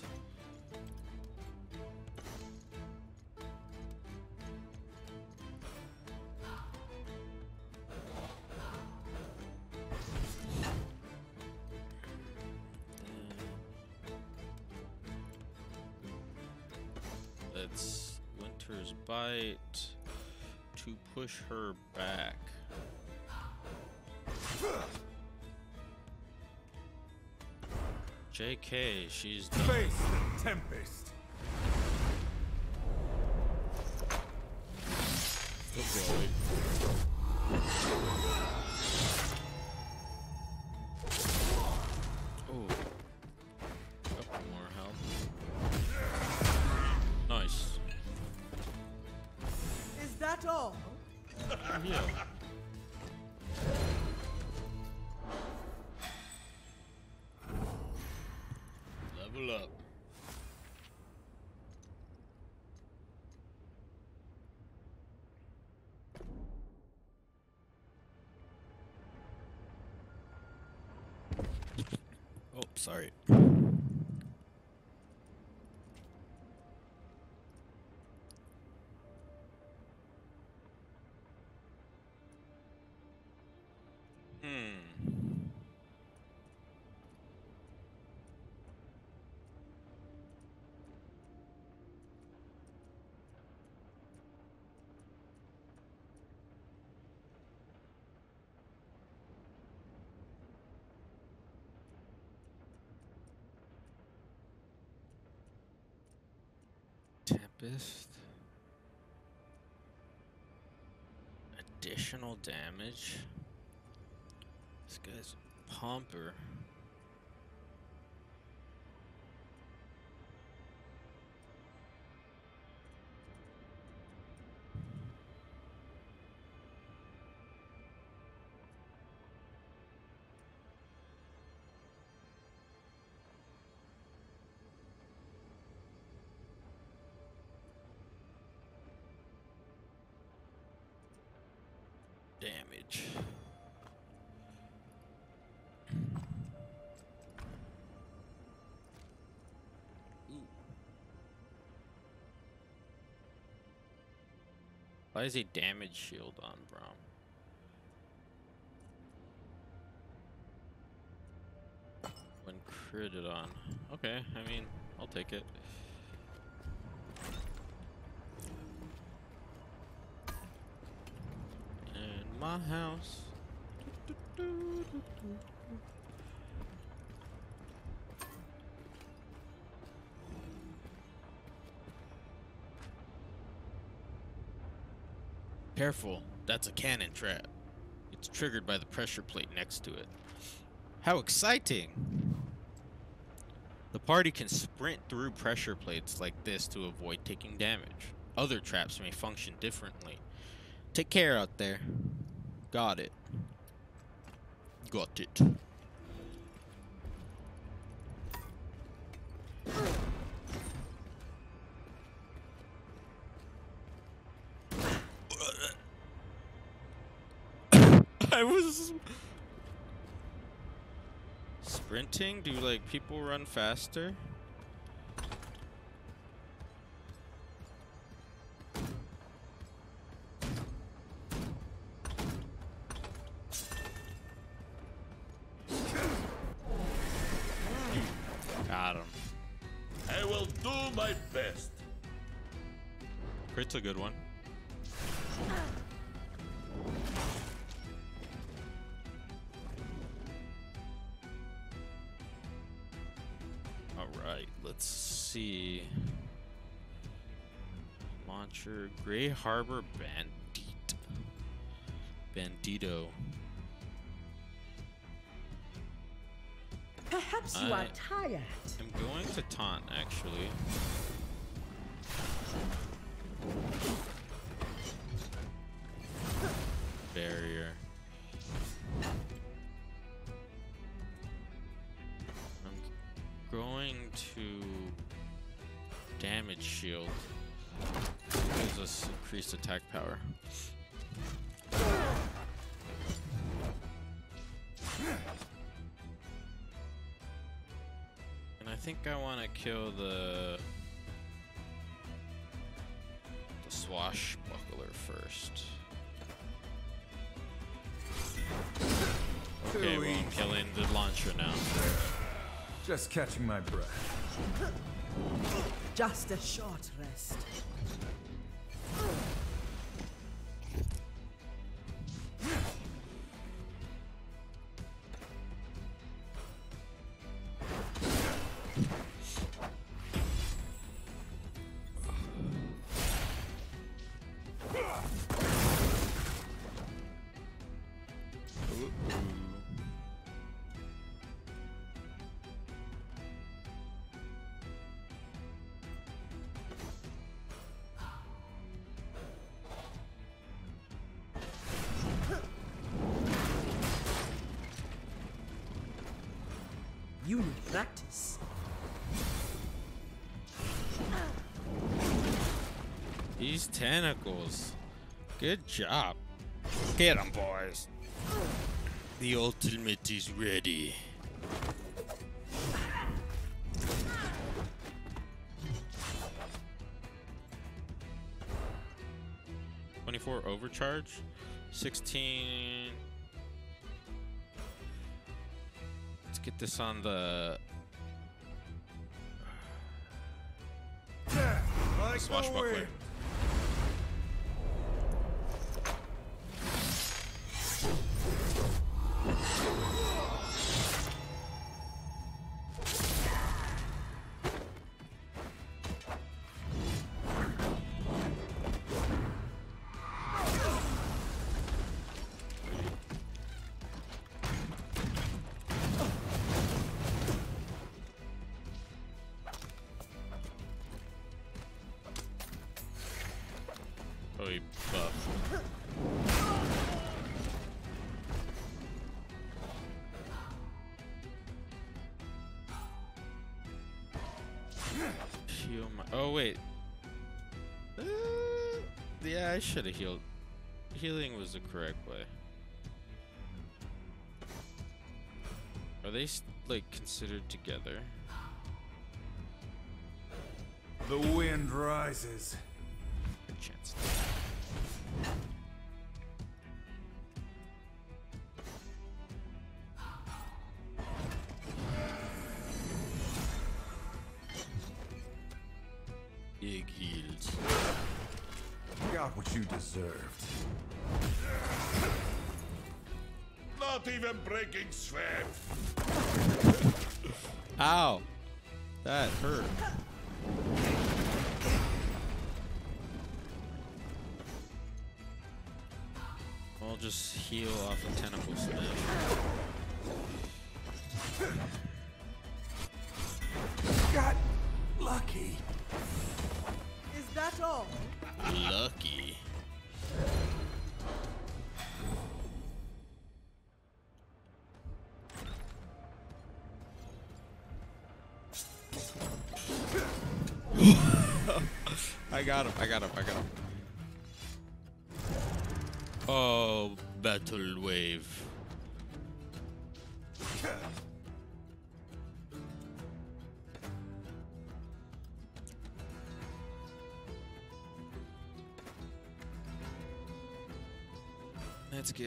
Let's Winter's Bite to push her back. JK, she's done. Face the Tempest! Tempest. Additional damage. This guy's Pomper. Why is he damage shield on Braum? When critted on. Okay, I mean, I'll take it. In my house. Careful, that's a cannon trap. It's triggered by the pressure plate next to it. How exciting! The party can sprint through pressure plates like this to avoid taking damage. Other traps may function differently. Take care out there. Got it. Got it. Sprinting. Do like people run faster? Harbor Bandit. Bandito. Perhaps you are tired. I'm going to taunt, actually. Barrier. I'm going to damage shield. Gives us increased attack power. And I think I want to kill the the swashbuckler first. Okay, Too well I'm killing the launcher now. Just catching my breath. Just a short rest. Good job. Get 'em, boys. The ultimate is ready. Twenty-four overcharge, sixteen. Let's get this on the swashbuckler. I should have healed. Healing was the correct way. Are they like considered together? The wind rises. Got what you deserved. Not even breaking sweat. Ow! That hurt. I'll just heal off of tentacle smash. Got lucky. Is that all? Lucky. [LAUGHS] I got him, I got him, I got him. Oh, battle wave.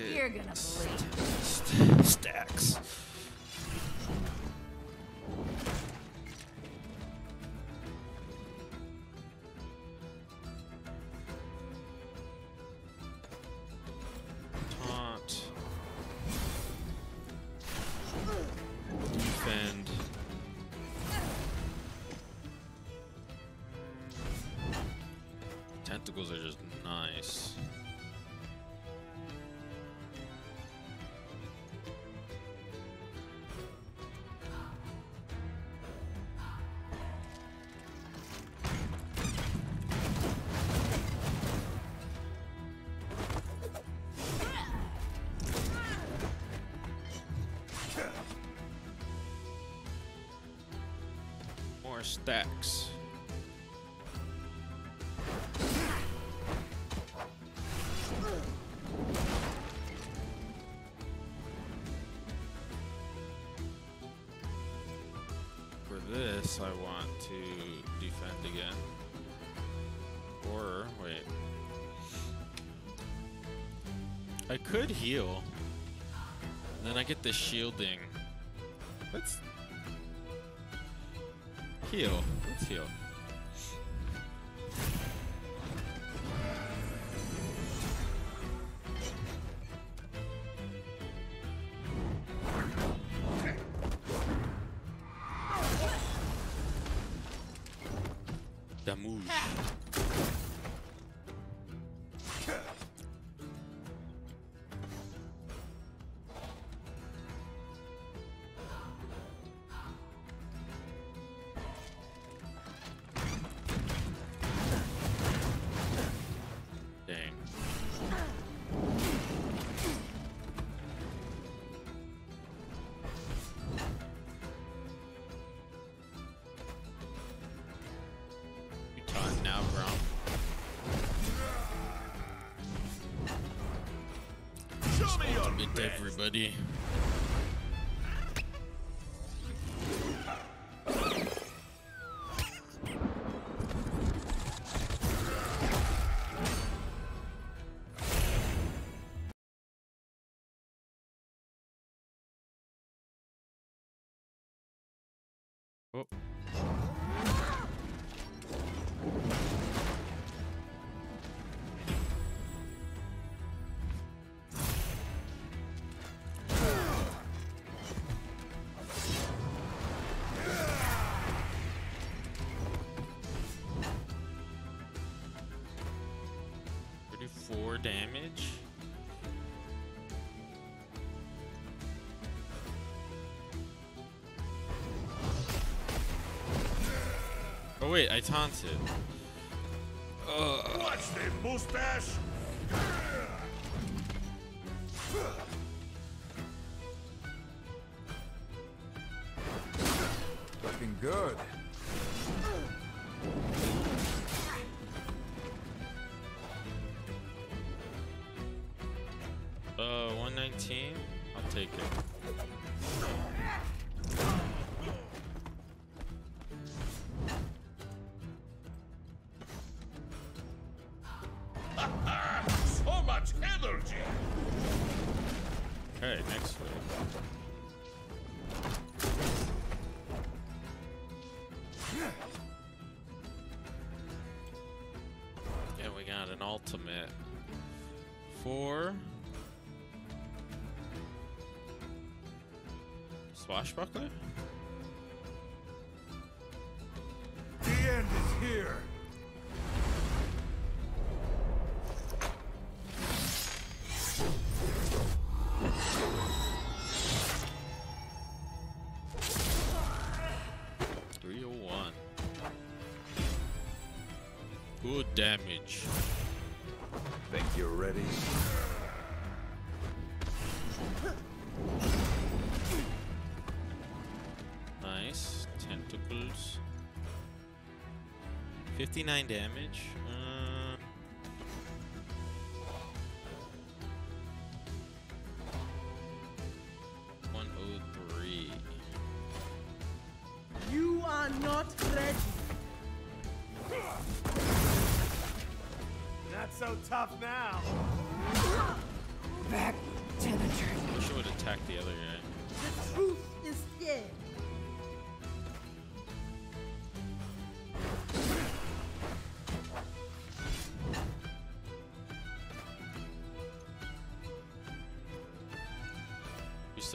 You're gonna bleed. st- stacks. I could heal. And Then I get the shielding. Let's heal. Let's heal. Everybody. Wait, I taunted. Mustache! Got an ultimate. for Swashbuckler? Damage. Think you're ready? Nice. Tentacles. 59 damage.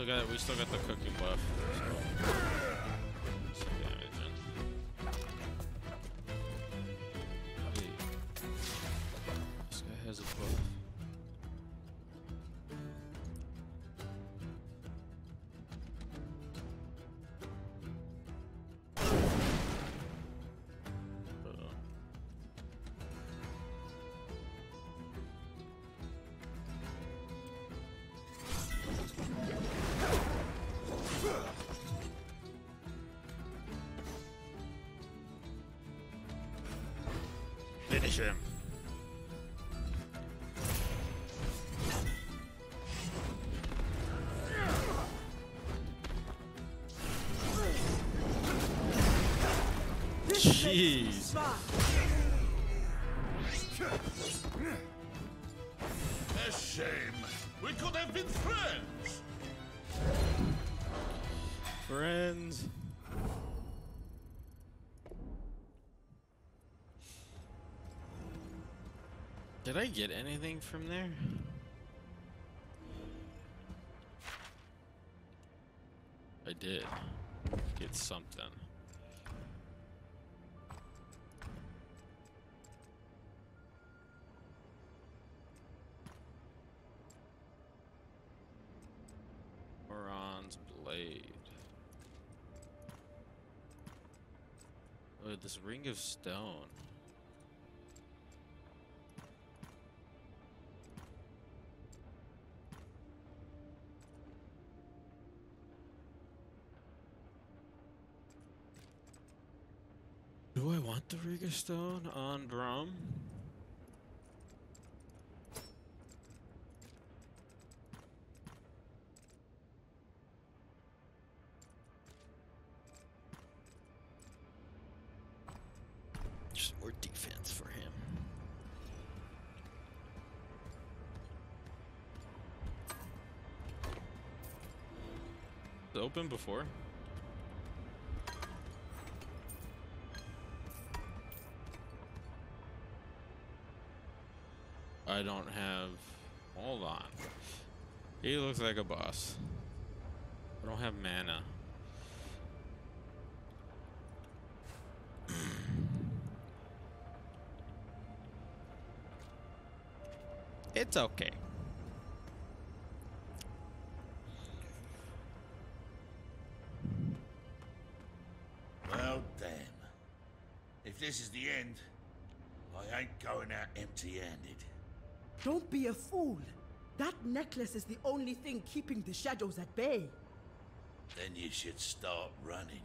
Still got we still got the cooking buff. Finish him. Jeez. Did I get anything from there? I did. Get something. Oron's blade. Oh, this ring of stone. want the Riga Stone on Braum? Just more defense for him. Open before. Don't have. Hold on. He looks like a boss. I don't have mana. [CLEARS THROAT] it's okay. Well, damn. If this is the end, I ain't going out empty-handed. Don't be a fool. That necklace is the only thing keeping the shadows at bay. Then you should start running.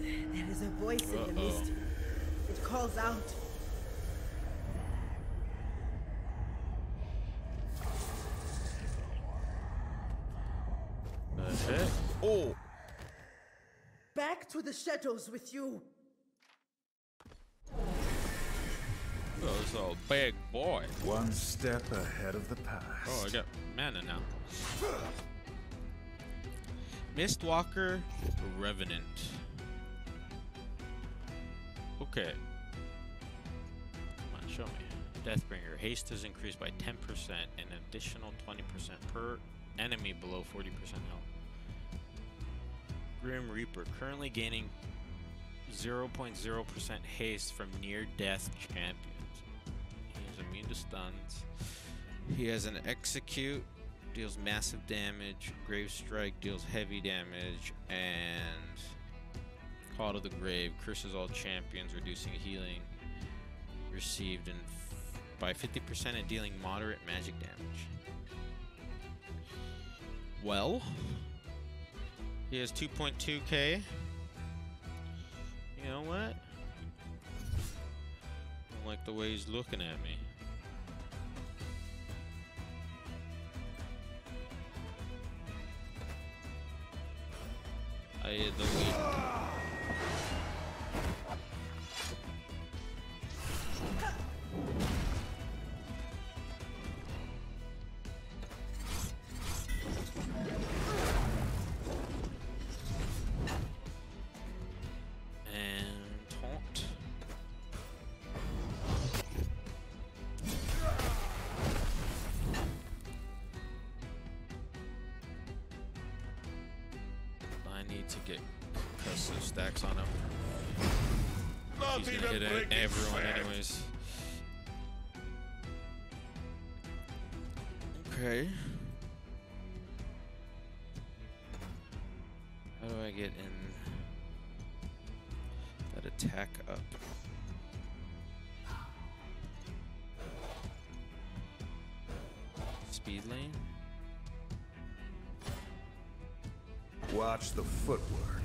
There is a voice in the Uh-oh. mist. It calls out. The heck? Oh! Back to the shadows with you. Oh, a big boy. One step ahead of the past. Oh, I got mana now. Mistwalker Revenant. Okay. Come on, show me. Deathbringer. Haste is increased by 10% and an additional 20% per enemy below 40% health. Grim Reaper. Currently gaining 0.0% haste from near death champions. Stuns. He has an execute, deals massive damage. Grave strike deals heavy damage, and call to the grave curses all champions, reducing healing received f- by 50% and dealing moderate magic damage. Well, he has 2.2k. You know what? I don't like the way he's looking at me. I hit the Speed lane? Watch the footwork.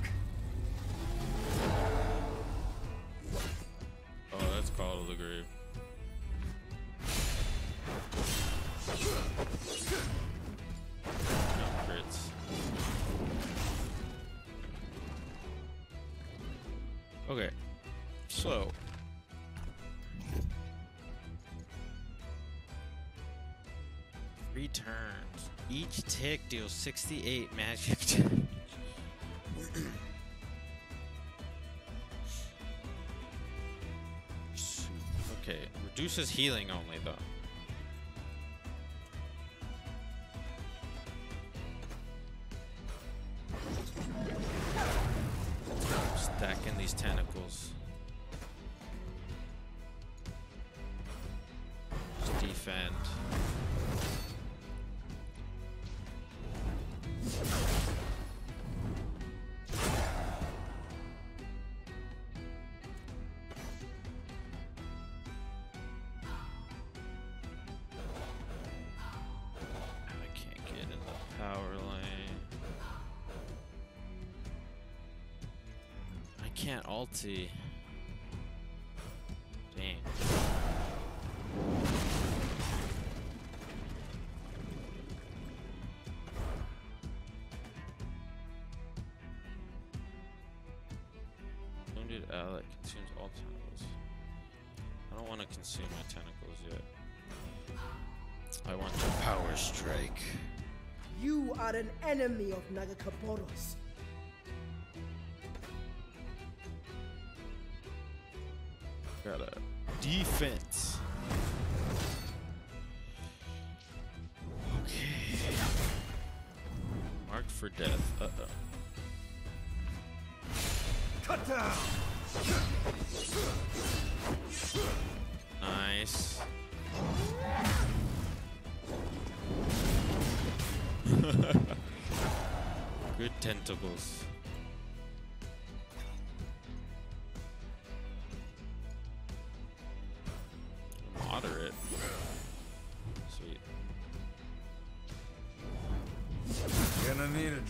Tick deals 68 magic. [COUGHS] Okay, reduces healing only though. Can't ulti. Dang. Wounded ally consumes all tentacles. I don't want to consume my tentacles yet. I want the power strike. You are an enemy of Nagakabouros. Defense.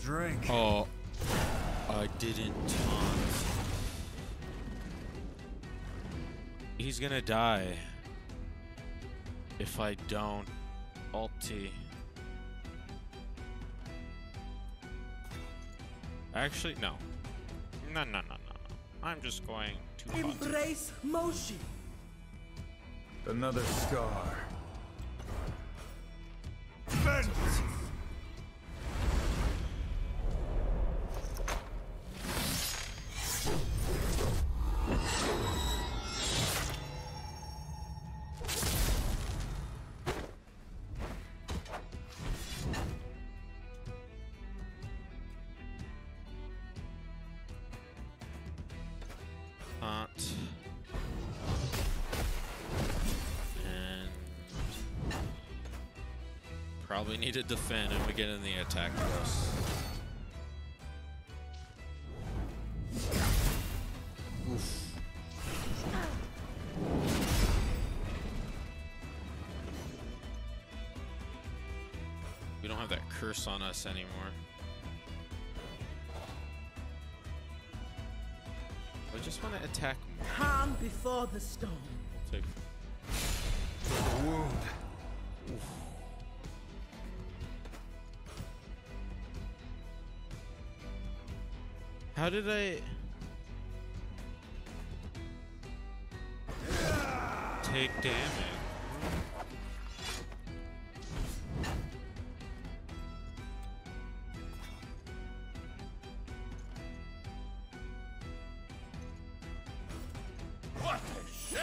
Drink. Oh, I didn't taunt. He's gonna die if I don't ulti. Actually, no. No, no, no, no, no. I'm just going to. Embrace Moshi. Another scar. Probably need to defend and we get in the attack plus. We don't have that curse on us anymore. I just want to attack more. Calm before the storm. Did I take damage? What a shame!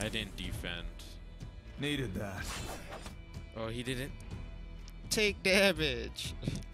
I didn't defend. Needed that. Oh, he didn't take damage. [LAUGHS]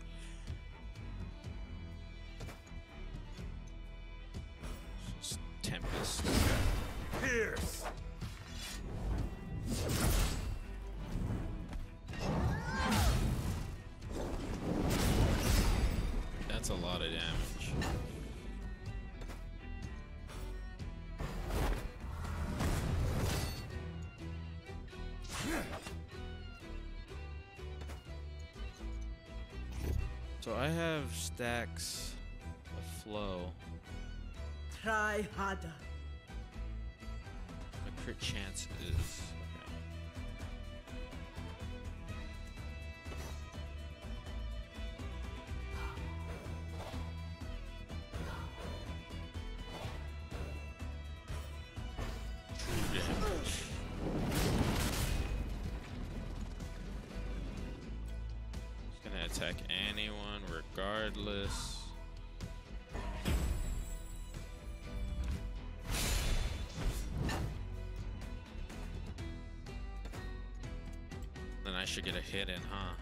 should get a hit in, huh?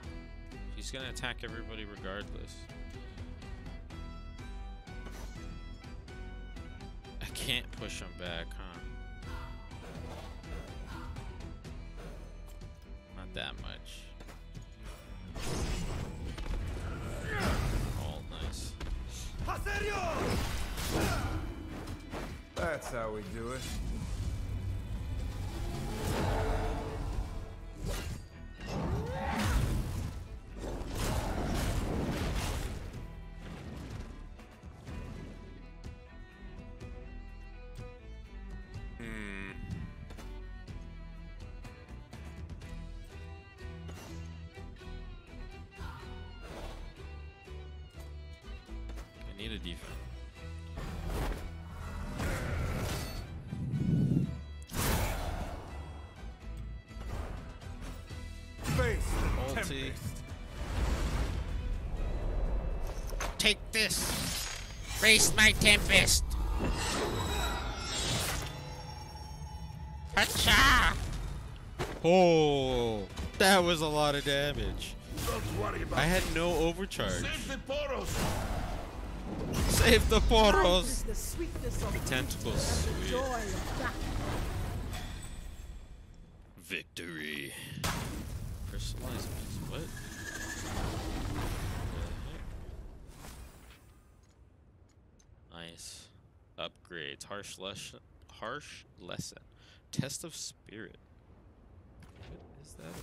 He's gonna attack everybody regardless. I can't push him back, huh? defense. Take this! Race my Tempest! Hacha! Oh, that was a lot of damage. I had no overcharge. Save the poros. the Tentacles, and the sweet. joy of battle. Victory. Personalized. What? Nice. Upgrades. Harsh lesson. Harsh lesson. Test of spirit. What is that